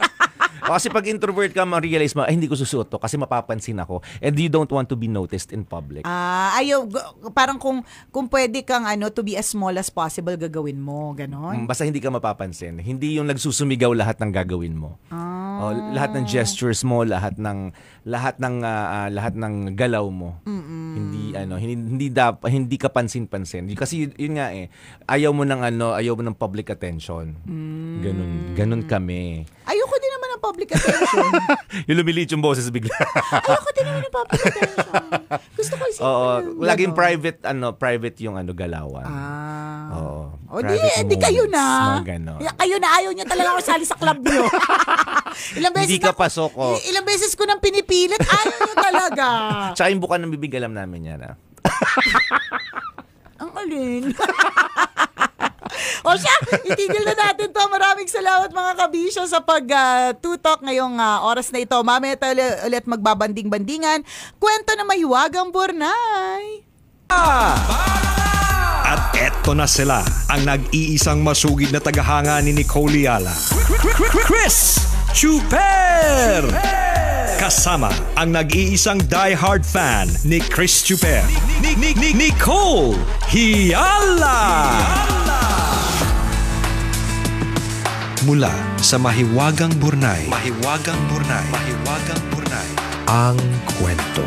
kasi pag introvert ka, ma-realize mo, ay, hindi ko susuot to kasi mapapansin ako. And you don't want to be noticed in public. ah ayaw parang kung kung pwede kang ano to be as small as possible gagawin mo ganon Mm, Basta hindi ka mapapansin. Hindi yung nagsusumigaw lahat ng gagawin mo. Ah. O, lahat ng gestures mo, lahat ng lahat ng ah, lahat ng galaw mo. Hindi ano, hindi hindi dap, hindi ka pansin-pansin. Kasi yun, yun nga eh, ayaw mo ng ano, ayaw mo ng public attention. Mm. Ganun, ganun kami. ayoko public attention (laughs) yung lumilit yung boses bigla. ayoko din naman ng public attention gusto ko isipin Oo, na laging ganon. private ano, private yung ano galawan. ah Oo. O di, di kayo na. mga Kayo na, ayaw nyo talaga ako sali sa club nyo. (laughs) ilang beses Hindi ka na- pasok, oh. i- Ilang beses ko nang pinipilit, ayaw nyo talaga. (laughs) Tsaka yung buka ng bibig, alam namin yan. Ah. Ang alin. O siya, itigil na natin to. Maraming salamat mga kabisyo sa pag-tutok ngayong ah, oras na ito. Mamaya tayo uli- ulit magbabanding-bandingan. Kwento na mahiwagang burnay. At eto na sila, ang nag-iisang masugid na tagahanga ni Nicole Yala. Chris Chuper! Kasama ang nag-iisang die-hard fan ni Chris Chuper. Ni- ni- ni- Nicole Hiala! Mula sa Mahiwagang Burnay. Mahiwagang Burnay. Mahiwagang Burnay. Ang kwento.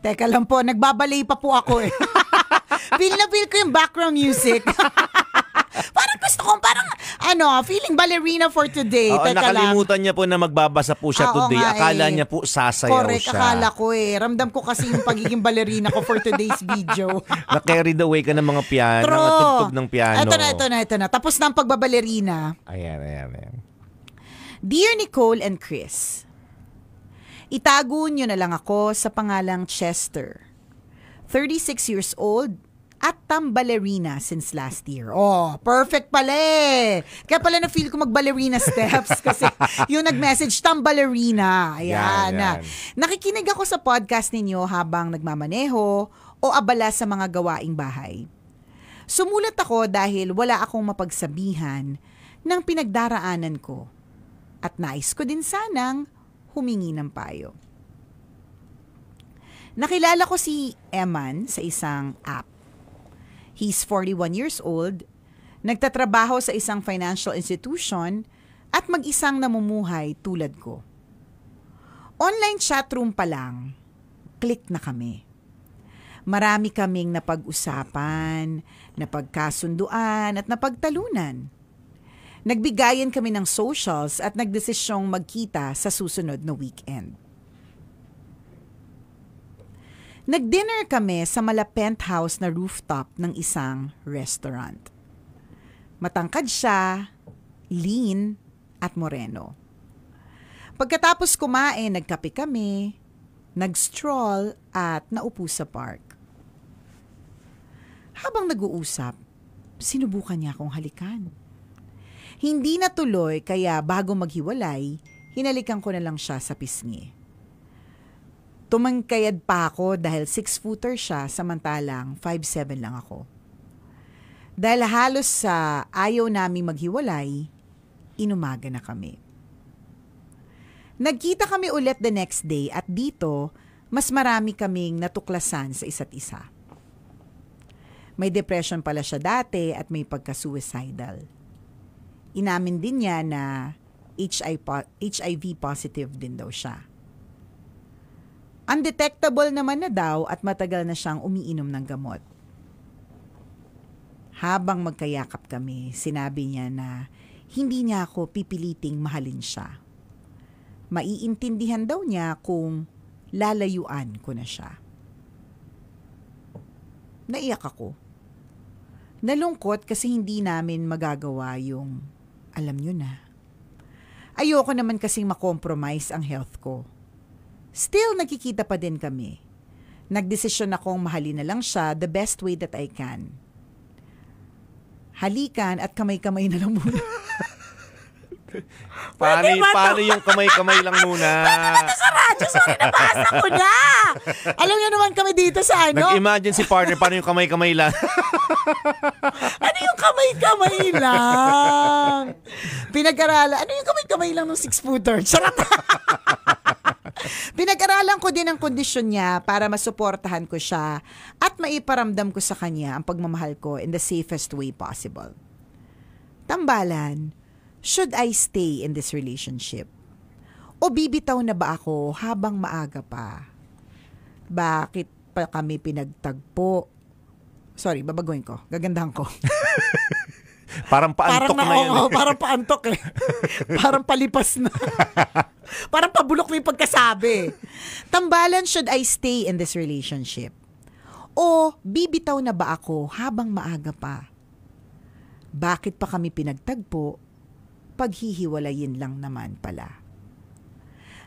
Teka lang po, nagbabalay pa po ako eh. (laughs) feel na feel ko yung background music. (laughs) parang gusto ko, parang ano, feeling ballerina for today. Oo, Teka lang. nakalimutan niya po na magbabasa po siya Oo today. nga Akala eh. niya po sasayaw Correct, siya. akala ko eh. Ramdam ko kasi yung pagiging ballerina ko for today's video. (laughs) Na-carried away ka ng mga piano, True. ng tugtog ng piano. Ito na, ito na, ito na. Tapos na ang pagbabalerina. Ayan, ayan, ayan. Dear Nicole and Chris, itago niyo na lang ako sa pangalang Chester. 36 years old, at tambalerina since last year. Oh, perfect pala eh. Kaya pala na-feel ko mag-ballerina (laughs) steps kasi yung nag-message, tambalerina. Ayan. Yan, yan. Nakikinig ako sa podcast ninyo habang nagmamaneho o abala sa mga gawaing bahay. Sumulat ako dahil wala akong mapagsabihan ng pinagdaraanan ko at nais ko din sanang humingi ng payo. Nakilala ko si Eman sa isang app. He's 41 years old, nagtatrabaho sa isang financial institution at mag-isang namumuhay tulad ko. Online chatroom pa lang, click na kami. Marami kaming napag-usapan, napagkasunduan at napagtalunan. Nagbigayan kami ng socials at nagdesisyong magkita sa susunod na weekend. Nag-dinner kami sa mala penthouse na rooftop ng isang restaurant. Matangkad siya, lean, at moreno. Pagkatapos kumain, nagkape kami, nag-stroll at naupo sa park. Habang nag-uusap, sinubukan niya akong halikan. Hindi natuloy kaya bago maghiwalay, hinalikan ko na lang siya sa pisngi. Tumangkayad pa ako dahil 6-footer siya samantalang 5'7 lang ako. Dahil halos sa ayaw naming maghiwalay, inumaga na kami. Nagkita kami ulit the next day at dito, mas marami kaming natuklasan sa isa't isa. May depression pala siya dati at may pagka-suicidal. Inamin din niya na HIV positive din daw siya. Undetectable naman na daw at matagal na siyang umiinom ng gamot. Habang magkayakap kami, sinabi niya na hindi niya ako pipiliting mahalin siya. Maiintindihan daw niya kung lalayuan ko na siya. Naiyak ako. Nalungkot kasi hindi namin magagawa yung alam nyo na. Ayoko naman kasing makompromise ang health ko. Still, nagkikita pa din kami. Nagdesisyon akong mahalin na lang siya the best way that I can. Halikan at kamay-kamay na lang muna. (laughs) (laughs) Paano, Pwede ba paano yung kamay-kamay lang (laughs) muna? sa radyo, sorry, nabasa ko na! Alam niyo naman kami dito sa ano? Nag-imagine si partner, paano yung kamay-kamay lang? (laughs) Ano yung kamay-kamay lang? Pinag-aralan. Ano yung kamay-kamay lang ng six-footer? Charot! Pinag-aralan ko din ang kondisyon niya para masuportahan ko siya at maiparamdam ko sa kanya ang pagmamahal ko in the safest way possible. Tambalan, should I stay in this relationship? O bibitaw na ba ako habang maaga pa? Bakit pa kami pinagtagpo? Sorry, babaguhin ko. Gagandahan ko. (laughs) Parang paantok parang na yun. oo, parang paantok eh. (laughs) parang palipas na. (laughs) parang pabulok na yung pagkasabi. Tambalan, should I stay in this relationship? O bibitaw na ba ako habang maaga pa? Bakit pa kami pinagtagpo? Paghihiwalayin lang naman pala.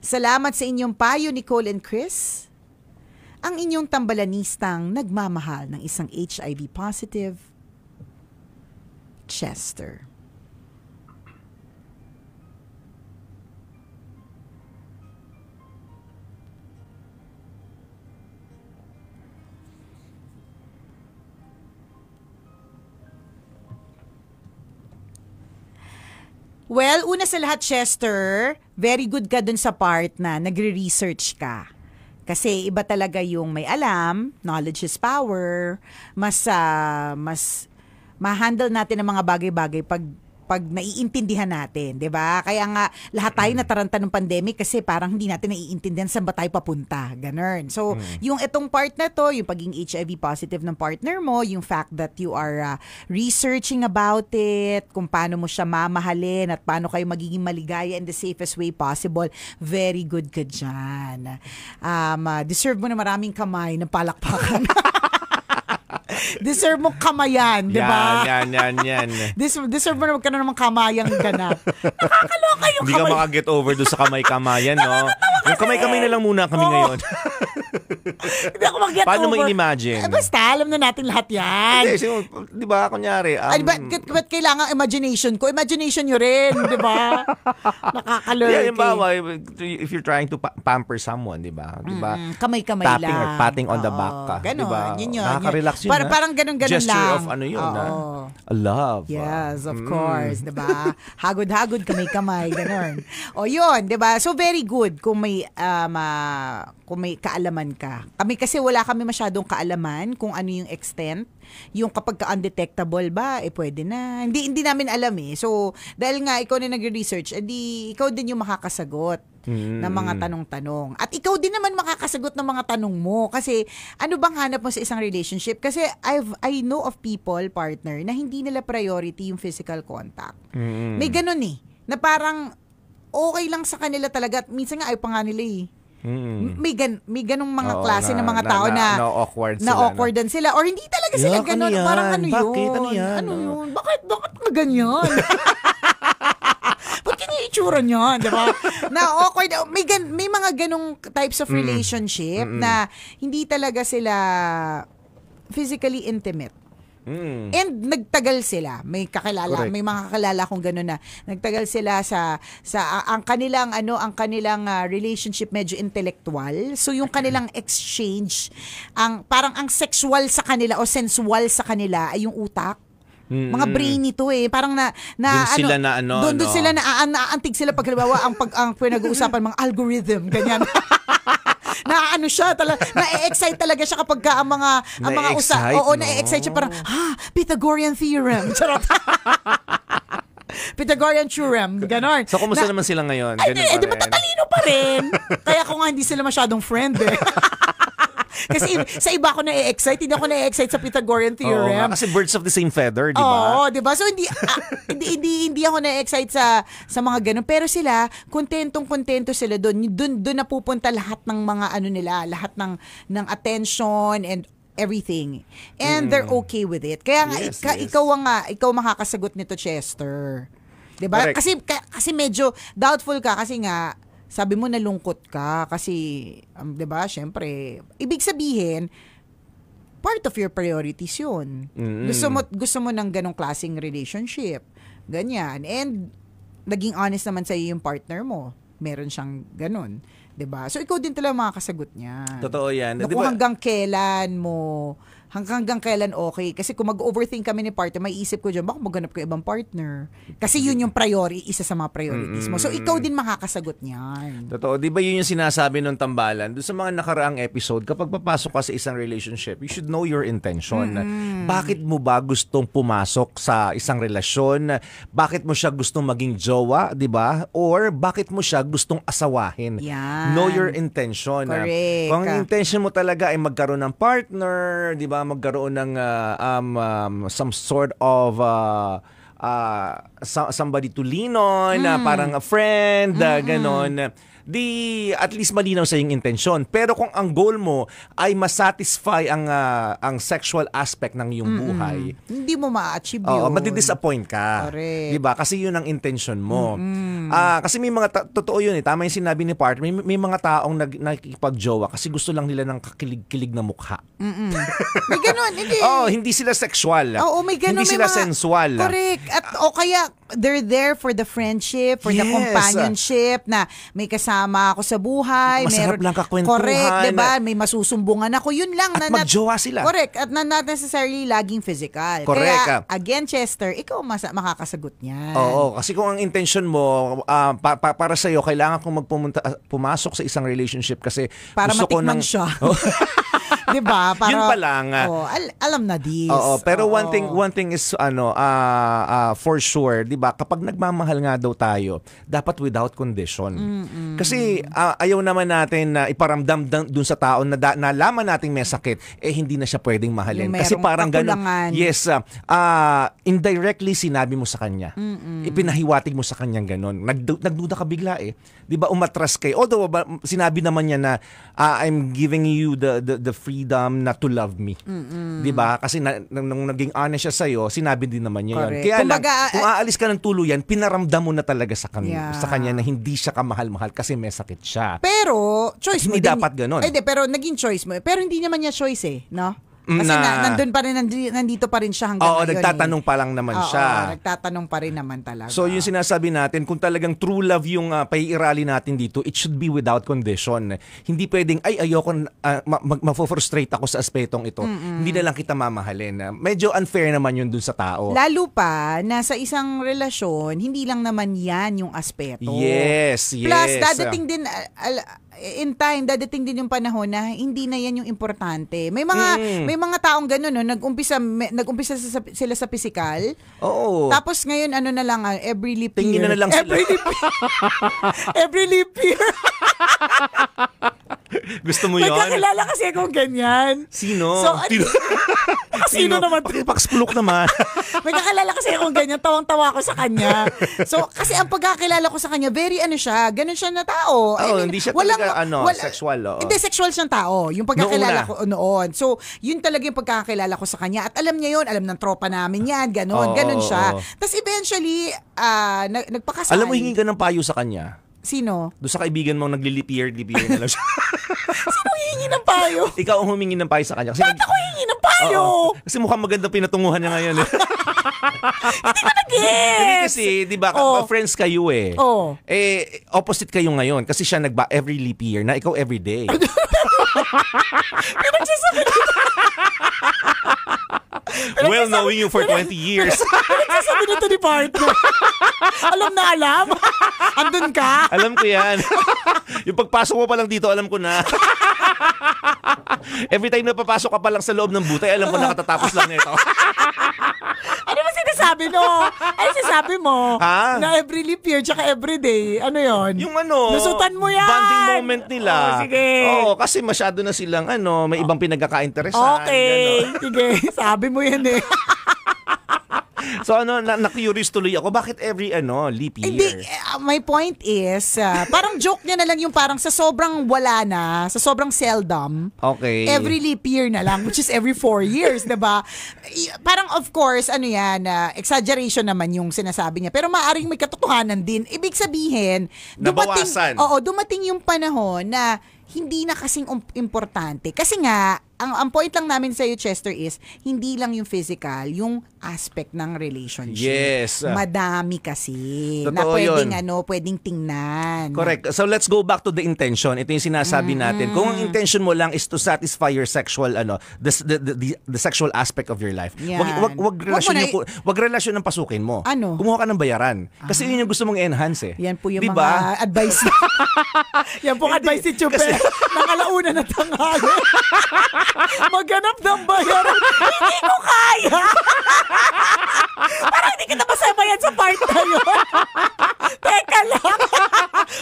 Salamat sa inyong payo, Nicole and Chris. Ang inyong tambalanistang nagmamahal ng isang HIV positive, Chester. Well, una sa lahat, Chester, very good ka dun sa part na nagre-research ka. Kasi iba talaga yung may alam, knowledge is power, mas, ah, mas ma-handle natin ang mga bagay-bagay pag pag naiintindihan natin, 'di ba? Kaya nga lahat tayo nataranta ng pandemic kasi parang hindi natin naiintindihan saan ba tayo papunta, ganun. So, yung itong part na to, yung pagiging HIV positive ng partner mo, yung fact that you are uh, researching about it, kung paano mo siya mamahalin at paano kayo magiging maligaya in the safest way possible, very good ka dyan. Um, uh, deserve mo na maraming kamay ng palakpakan. (laughs) deserve mo kamayan, 'di ba? Yan, yan, yan, yan. (laughs) Dis- deserve mo na magkaroon ng kamayang ganap. Nakakaloka yung Hindi ka kamay. makaget over doon sa kamay-kamayan, no? Yung kamay-kamay na lang muna kami Oo. ngayon. (laughs) Hindi ako mag-get Paano mo over. in-imagine? Eh, basta, alam na natin lahat yan. Hindi, sino- di ba, kunyari, um, Ay, ba't, ba't, kailangan imagination ko? Imagination nyo rin, di ba? (laughs) Nakakalurk Yeah, yung bawa, if you're trying to pa- pamper someone, di ba? Di ba? Mm, kamay-kamay Tapping lang. or patting on the Oo, back ka. Ganon, di ba? yun yun. Nakaka-relax yun. Par- ha? parang ganon-ganon Gesture lang. of ano yun? Oo. A love. Yes, of Mm. course, 'di ba? (laughs) Hagod-hagod kamay-kamay, ganun. O 'yun, 'di ba? So very good kung may um, ah, kung may kaalaman ka. Kami kasi wala kami masyadong kaalaman kung ano yung extent. Yung kapag ka undetectable ba, eh pwede na. Hindi hindi namin alam eh. So, dahil nga ikaw na nagre-research, edi ikaw din yung makakasagot ng mga tanong-tanong. At ikaw din naman makakasagot ng mga tanong mo kasi ano bang hanap mo sa isang relationship? Kasi I've I know of people, partner, na hindi nila priority yung physical contact. May ganun eh, na parang okay lang sa kanila talaga. At minsan nga ay pa nga nila eh. Mm. May, gan, may ganong mga Oo, klase na- ng mga na- tao na- na, na-awkward na sila, no? awkwardan sila or hindi talaga sila Yak, ganun. ano yan? Parang ano Bakit? yun? Ano yan? Ano Oh. yun? Bakit, bakit ka ganyan? (laughs) Ba't ganyan yung itsura niya, di ba? na awkward. May, gan, may mga ganong types Mm. of relationship na hindi talaga sila physically intimate. Mm. And nagtagal sila. May kakilala, Correct. may mga kakilala kong gano'n na nagtagal sila sa sa ang kanilang ano, ang kanilang ah, relationship medyo intellectual. So yung (clears throat) kanilang exchange, ang parang ang sexual sa kanila o sensual sa kanila ay yung utak. Mga brainy to eh. Parang na, na Dun sila na ano, Doon, doon no? sila na, na, naantig sila pag halimbawa ang pag ang pinag-uusapan mga algorithm ganyan. (laughs) na ano siya talaga na-excite talaga siya kapag ka ang mga ang mga usa oo no? na-excite siya parang ha Pythagorean theorem (laughs) charot Pythagorean theorem ganon So, kumusta Na- naman sila ngayon? ay, Ganun di, eh, di pa rin? matatalino pa rin. Kaya ko nga hindi sila masyadong friend eh. (laughs) Kasi sa iba ako na-excite, hindi ako na-excite sa Pythagorean Oo theorem. nga, kasi birds of the same feather, di ba? Oo, 'di ba? So hindi ah, hindi, hindi hindi ako na-excite sa sa mga ganun, pero sila kontentong kontento sila doon. Doon doon napupunta lahat ng mga ano nila, lahat ng ng attention and everything. And they're okay with it. Kaya nga Mm. Yes, ika- yes. ikaw nga, ikaw makakasagot nito Chester. 'Di ba? Kasi ka- kasi medyo doubtful ka kasi nga sabi mo nalungkot ka kasi um, 'di ba? Syempre, ibig sabihin part of your priorities yun. Mm-mm. Gusto mo gusto mo ng ganong klaseng relationship. Ganyan. And naging honest naman sa yung partner mo. Meron siyang ganon. 'Di ba? So ikaw din talaga makakasagot niya. Totoo yan. Na Di kung ba- hanggang kailan mo hanggang, hanggang kailan okay. Kasi kung mag-overthink kami ni partner, may isip ko dyan, baka maghanap ko ibang partner. Kasi yun yung priority, isa sa mga priorities mo. So, ikaw din makakasagot niyan. Totoo. Di ba yun yung sinasabi ng tambalan? Doon sa mga nakaraang episode, kapag papasok ka sa isang relationship, you should know your intention. Bakit mo ba gustong pumasok sa isang relasyon? Bakit mo siya gustong maging jowa, di ba? Or bakit mo siya gustong asawahin? Yan. Know your intention. Correct. Kung ang intention mo talaga ay magkaroon ng partner, di ba? Magkaroon ng ah, um, um, some sort of ah, so- somebody to lean on, na parang a friend, ah, ganon. Di at least malinaw sa yung intensyon. Pero kung ang goal mo ay masatisfy ang ah, ang sexual aspect ng iyong buhay, Hindi mo ma-achieve Oo, yun. madi-disappoint ka. Correct. 'Di ba? Kasi 'yun ang intention mo. Ah, kasi may mga ta- totoo 'yun eh. Tama 'yung sinabi ni partner. May, may mga taong nag nakikipagjowa kasi gusto lang nila ng kakilig-kilig na mukha. (laughs) May ganun, hindi. Oh, hindi sila sexual. Oo, may ganun. Hindi may sila mga- sensual. Correct. At o kaya, they're there for the friendship, for the Yes. companionship, na may kasama ako sa buhay. Masarap meron- lang kakwentuhan. Correct, di ba? May masusumbungan ako. Yun lang. At na, magjowa sila. Correct. At na not necessarily laging physical. Correct, Kaya, ah. again, Chester, ikaw mas makakasagot niyan. Oo, kasi kung ang intention mo ah, pa- pa- para sa iyo kailangan kong magpumunta ah, pumasok sa isang relationship kasi Para gusto ko matikman ng siya. (laughs) di ba? Para, (laughs) Yun pa lang. Oh, al- alam na this. Oo, pero one Oo. thing one thing is ano ah ah, for sure, 'di ba? Kapag nagmamahal nga daw tayo, dapat without condition. Kasi ah, ayaw naman natin na iparamdam dun sa tao na da- nalaman nating may sakit, eh hindi na siya pwedeng mahalin. Yung Kasi merong parang ganun. Yes, ah, ah, indirectly sinabi mo sa kanya. Ipinahiwatig mo sa kanyang ganun. Nagdu- nagduda ka bigla eh. 'Di ba? Umatras kay. Although ba, sinabi naman niya na ah, I'm giving you the the, the free freedom na to love me. 'Di ba? Kasi na, nung, naging honest siya sa sinabi din naman niya. Correct. Kaya Kumbaga, lang, kung eh, aalis ka ng tuluyan, pinaramdam mo na talaga sa kanya, Yeah. sa kanya na hindi siya kamahal-mahal kasi may sakit siya. Pero, choice mo Hindi din. dapat ganun. Eh, di, pero naging choice mo. Pero hindi naman niya choice eh, no? Mm, Kasi na- na, nandun pa rin, nandi- nandito pa rin siya hanggang Oo, ngayon nagtatanong eh. pa lang naman Oo, siya. nagtatanong pa rin naman talaga. So yung sinasabi natin, kung talagang true love yung uh, paiirali natin dito, it should be without condition. Hindi pwedeng, ay ayoko, uh, ma- ma- ako sa aspetong ito. Hindi na lang kita mamahalin. Uh, medyo unfair naman yun dun sa tao. Lalo pa, na sa isang relasyon, hindi lang naman yan yung aspeto. Yes, yes. Plus, dadating din, al- in time, dadating din yung panahon na hindi na yan yung importante. May mga Mm. may mga taong gano'n, no, nag-umpisa, may- nag-umpisa sa, sila sa physical, Oo. tapos ngayon, ano na lang, ah, every leap Tingin year. na lang (laughs) sila. every leap (laughs) every leap year. (laughs) (laughs) Gusto mo yun? kakilala kasi akong ganyan. Sino? So, (laughs) Sino? Sino naman? Pakisplok naman. (laughs) May kakilala kasi akong ganyan, tawang-tawa ako sa kanya. So, kasi ang pagkakilala ko sa kanya, very ano siya, ganun siya na tao. Oo, hindi siya talaga, ano, sexual, oo. Hindi, sexual siyang tao. Yung pagkakilala Noon ko noon. So, yun talaga yung pagkakilala ko sa kanya. At alam niya yun, alam ng tropa namin yan, ganun, Oo, ganun siya. oo. Tapos eventually, nag- nagpakasal. Alam mo, hingin ka ng payo sa kanya. Sino? Doon sa kaibigan mo, naglilipier, lipier na lang siya. (laughs) Sino hihingi ng payo? (laughs) Ikaw ang humingi ng payo sa kanya. Kasi Bakit ako hihingi ng payo? Oo. Kasi mukhang maganda pinatunguhan niya ngayon. Eh. (laughs) Hindi Yes! kasi, di ba, Oo. friends kayo eh. Oo. Eh, opposite kayo ngayon. Kasi siya nagba every leap year na ikaw every day. Well, knowing you for 20 years. (laughs) Sabi nito ni partner. alam na alam? Andun ka? alam ko yan. (laughs) yung pagpasok mo pa lang dito, alam ko na. (laughs) Every time na papasok ka pa lang sa loob ng butay, alam ko na katatapos lang nito. Sinasabi no? Ano sinasabi mo? Ha? Na every leap year tsaka every day. Ano yon? Yung ano, Nasutan mo yan! bonding moment nila. Oh, sige. Oo, kasi masyado na silang ano, may ibang pinagkakainteresan. Okay. gano'n. Sige. Sabi mo yan eh. (laughs) So ano, na, na-curious tuloy ako, bakit every ano, leap year? Hindi, eh, my point is, ah, parang joke niya na lang yung parang sa sobrang wala na, sa sobrang seldom, Okay. every leap year na lang, which is every four years, 'di ba? I- Parang of course, ano yan, ah, exaggeration naman yung sinasabi niya. Pero maaring may katotohanan din. Ibig sabihin, dumating, Nabawasan. oo, dumating yung panahon na hindi na kasing um- importante. Kasi nga, ang, ang point lang namin sa iyo, Chester, is hindi lang yung physical, yung aspect ng relationship. Yes. Madami kasi na Totoo pwedeng yun. ano, pwedeng tingnan. Correct. So let's go back to the intention. Ito yung sinasabi natin. Kung ang intention mo lang is to satisfy your sexual ano, the the, the, the, the sexual aspect of your life. Yan. Wag wag wag Wag relasyon na yung wag relasyon ng pasukin mo. Ano? Kumuha ka ng bayaran. Kasi yun yung gusto mong enhance eh. Yan po yung Di mga advice. (laughs) Yan po Hindi, advice ni Chupe. kasi- (laughs) Nakalauna na tanghali. (laughs) Maghanap ng bayaran. hindi ko kaya. Parang hindi kita masabayan sa part na yun. Teka lang.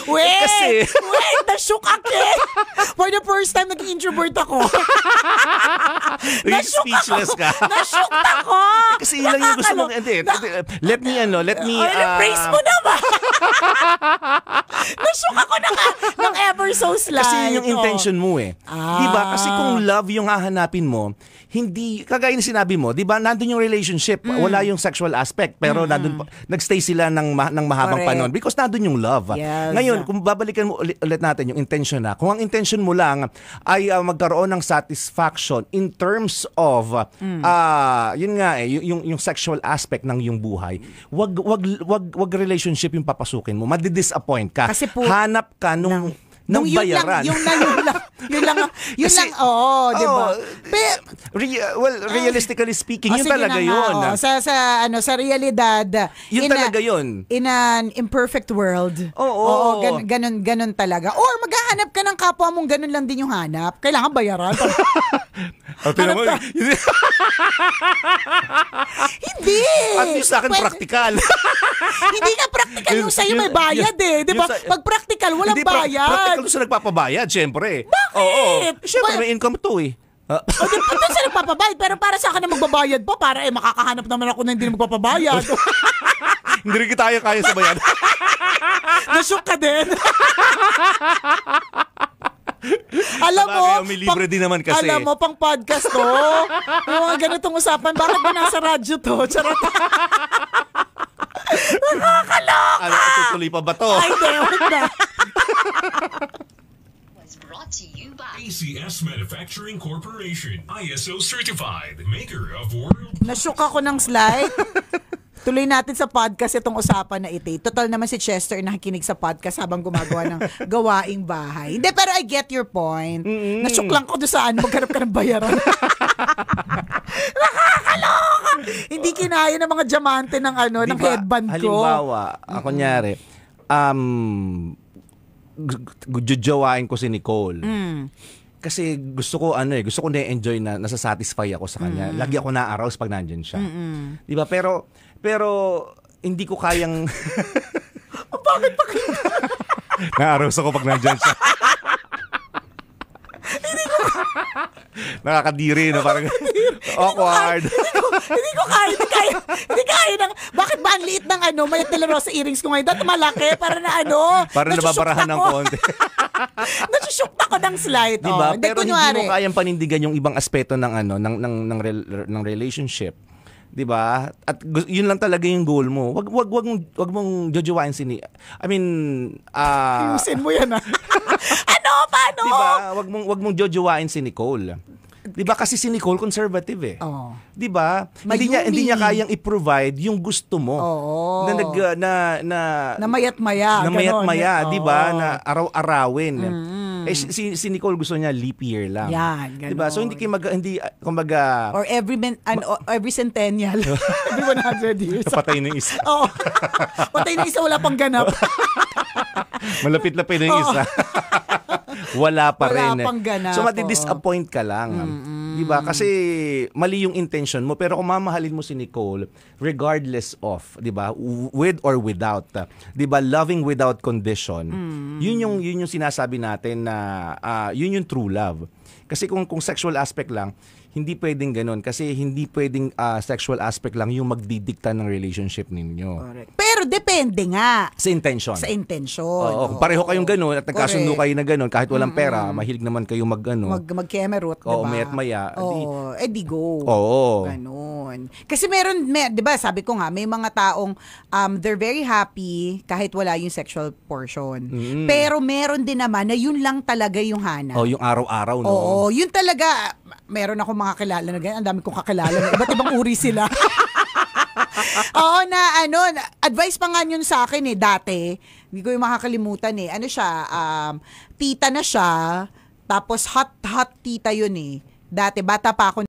Wait, Kasi- wait, na-shook ako. For the first time, naging introvert ako. (laughs) Na-shook speechless ako. ka. Na-shook ako. Kasi yun lang yung gusto mong, hindi, let me ano, let me, Ay, ah, praise mo naman. (laughs) Na-shook ako ng, ng ever so slight. Kasi yun yung intention mo eh. Ah. 'Di ba? Kasi kung love yung hahanapin mo, hindi kagaya ng sinabi mo, 'di ba? Nandun yung relationship, Mm. wala yung sexual aspect, pero nandun pa- nagstay sila ng ma- ng mahabang Correct. panahon because nandun yung love. Yes. Ngayon, kung babalikan mo ulit, ulit natin yung intention na, kung ang intention mo lang ay ah, magkaroon ng satisfaction in terms of Mm. ah, yun nga eh, yung yung sexual aspect ng yung buhay, wag wag wag wag relationship yung papasukin mo. Madi-disappoint ka. Kasi po- hanap ka nung Nung ng yun bayaran. lang, yung lang, yun lang, yun lang, (laughs) yun Kasi- lang, oo, di ba? Pe- Re- well, realistically speaking, Oh, yun talaga na yun. oh. sa, sa, ano, sa realidad, Yun in a- talaga yun. In an imperfect world. Oo. gan- ganun, ganun talaga. Or maghahanap ka ng kapwa mong ganun lang din yung hanap. Kailangan bayaran. (laughs) At yun naman, Hanap (laughs) Hindi. at least sa akin Pwede- practical. (laughs) Hindi nga practical yung Yun- sa'yo may bayad eh. Di ba? Pag practical, walang Hindi, pra- bayad. Practical doon sa nagpapabayad, syempre. Bakit? Oo. Syempre, Ba- may income to eh. Ah, O di doon sa nagpapabayad. Pero para sa akin na magbabayad pa, para eh makakahanap naman ako na hindi na magpapabayad. (laughs) Hindi rin tayo kaya sa bayan. Nashook ka din. (laughs) Alam mo, may libre din naman kasi. Alam mo, pang podcast to. (laughs) yung mga ganitong usapan, bakit ba nasa radyo to? Charot. (laughs) Ano, tutuloy pa ba to? Ay, di, wag na. Was brought to you by ACS Manufacturing Corporation, ISO certified, maker of world Nashook ako ng slide. Tuloy natin sa podcast itong usapan na ito. Total naman si Chester nakikinig sa podcast habang gumagawa ng (laughs) gawaing bahay. Hindi, pero I get your point. Nashook lang ko doon saan, maghanap ka ng bayaran. (laughs) Nakakaloka! Hindi kinaya ng mga diamante ng ano, ng Di ba, headband ko. Halimbawa, ako kunyari, um, jujawain ko si Nicole. Mm. Kasi gusto ko ano eh, gusto ko na-enjoy na nasa-satisfy ako sa kanya. Lagi ako na-arouse pag nandyan siya. 'Di ba? Pero pero hindi ko kayang (laughs) Bakit pa Na-arouse ako pag nandyan siya. Nakakadiri na parang awkward. hindi ko kaya, hindi kaya, hindi kaya ng, bakit ba ang liit ng ano, may telerosa earrings ko ngayon, dati malaki, para na ano, Para nababarahan ng konti. (laughs) Nasushook ako ng slide. Di ba? Oh, Pero hindi mo kayang panindigan yung ibang aspeto ng ano ng ng ng, rel- ng relationship. 'Di ba? At yun lang talaga yung goal mo. Wag wag wag mong wag mong jojowain si ni I mean, ah Ayusin mo yan ah. (laughs) ano, paano? 'di ba? Wag mong wag mong jojowain si Nicole. 'Di ba kasi si Nicole conservative eh. Oo. 'Di ba? Hindi niya hindi niya kayang i-provide yung gusto mo. Oo. Na nag na na Na mayat maya. na mayat ganon. maya, Oo. 'di ba? Na araw-arawin. Eh si, si- Nicole gusto niya leap year lang. Yan, 'Di ba? So hindi kayo mag hindi kumbaga Or every men, ano, every centennial. (laughs) every 100 years. (laughs) patay na yung isa. Oo. Patay na isa, wala pang ganap. (laughs) Malapit-lapit na yung isa. Wala pa Wala rin. eh. pang ganap, So mati-disappoint ka lang. 'Di ba? Kasi mali yung intention mo pero kung mamahalin mo si Nicole regardless of, 'di ba? With or without, uh, 'di ba? Loving without condition. Yun yung yun yung sinasabi natin na ah, yun yung true love. Kasi kung kung sexual aspect lang, hindi pwedeng ganun kasi hindi pwedeng ah, sexual aspect lang yung magdidikta ng relationship ninyo. Correct. Pero depende nga Sa intention. sa intention. Oo, kung pareho kayong ganun at nagkasundo Correct. kayo na ganun kahit walang pera, mahilig naman kayo mag ano. mag mag-kemerot, Oo, diba? maya't maya, Oo, eh di go. Oo. Ganon. Kasi meron, may, di ba, sabi ko nga, may mga taong, um, they're very happy kahit wala yung sexual portion. Pero meron din naman na yun lang talaga yung hanap. Oh, yung araw-araw no. Oo, yun talaga. Meron ako mga kilala na ganyan. Ang dami kong kakilala iba't ibang uri sila. (laughs) (laughs) Oo na ano, advice pa nga yun sa akin eh dati. Hindi ko yung makakalimutan eh. Ano siya, um, tita na siya. Tapos hot hot tita yun eh. Dati bata pa ako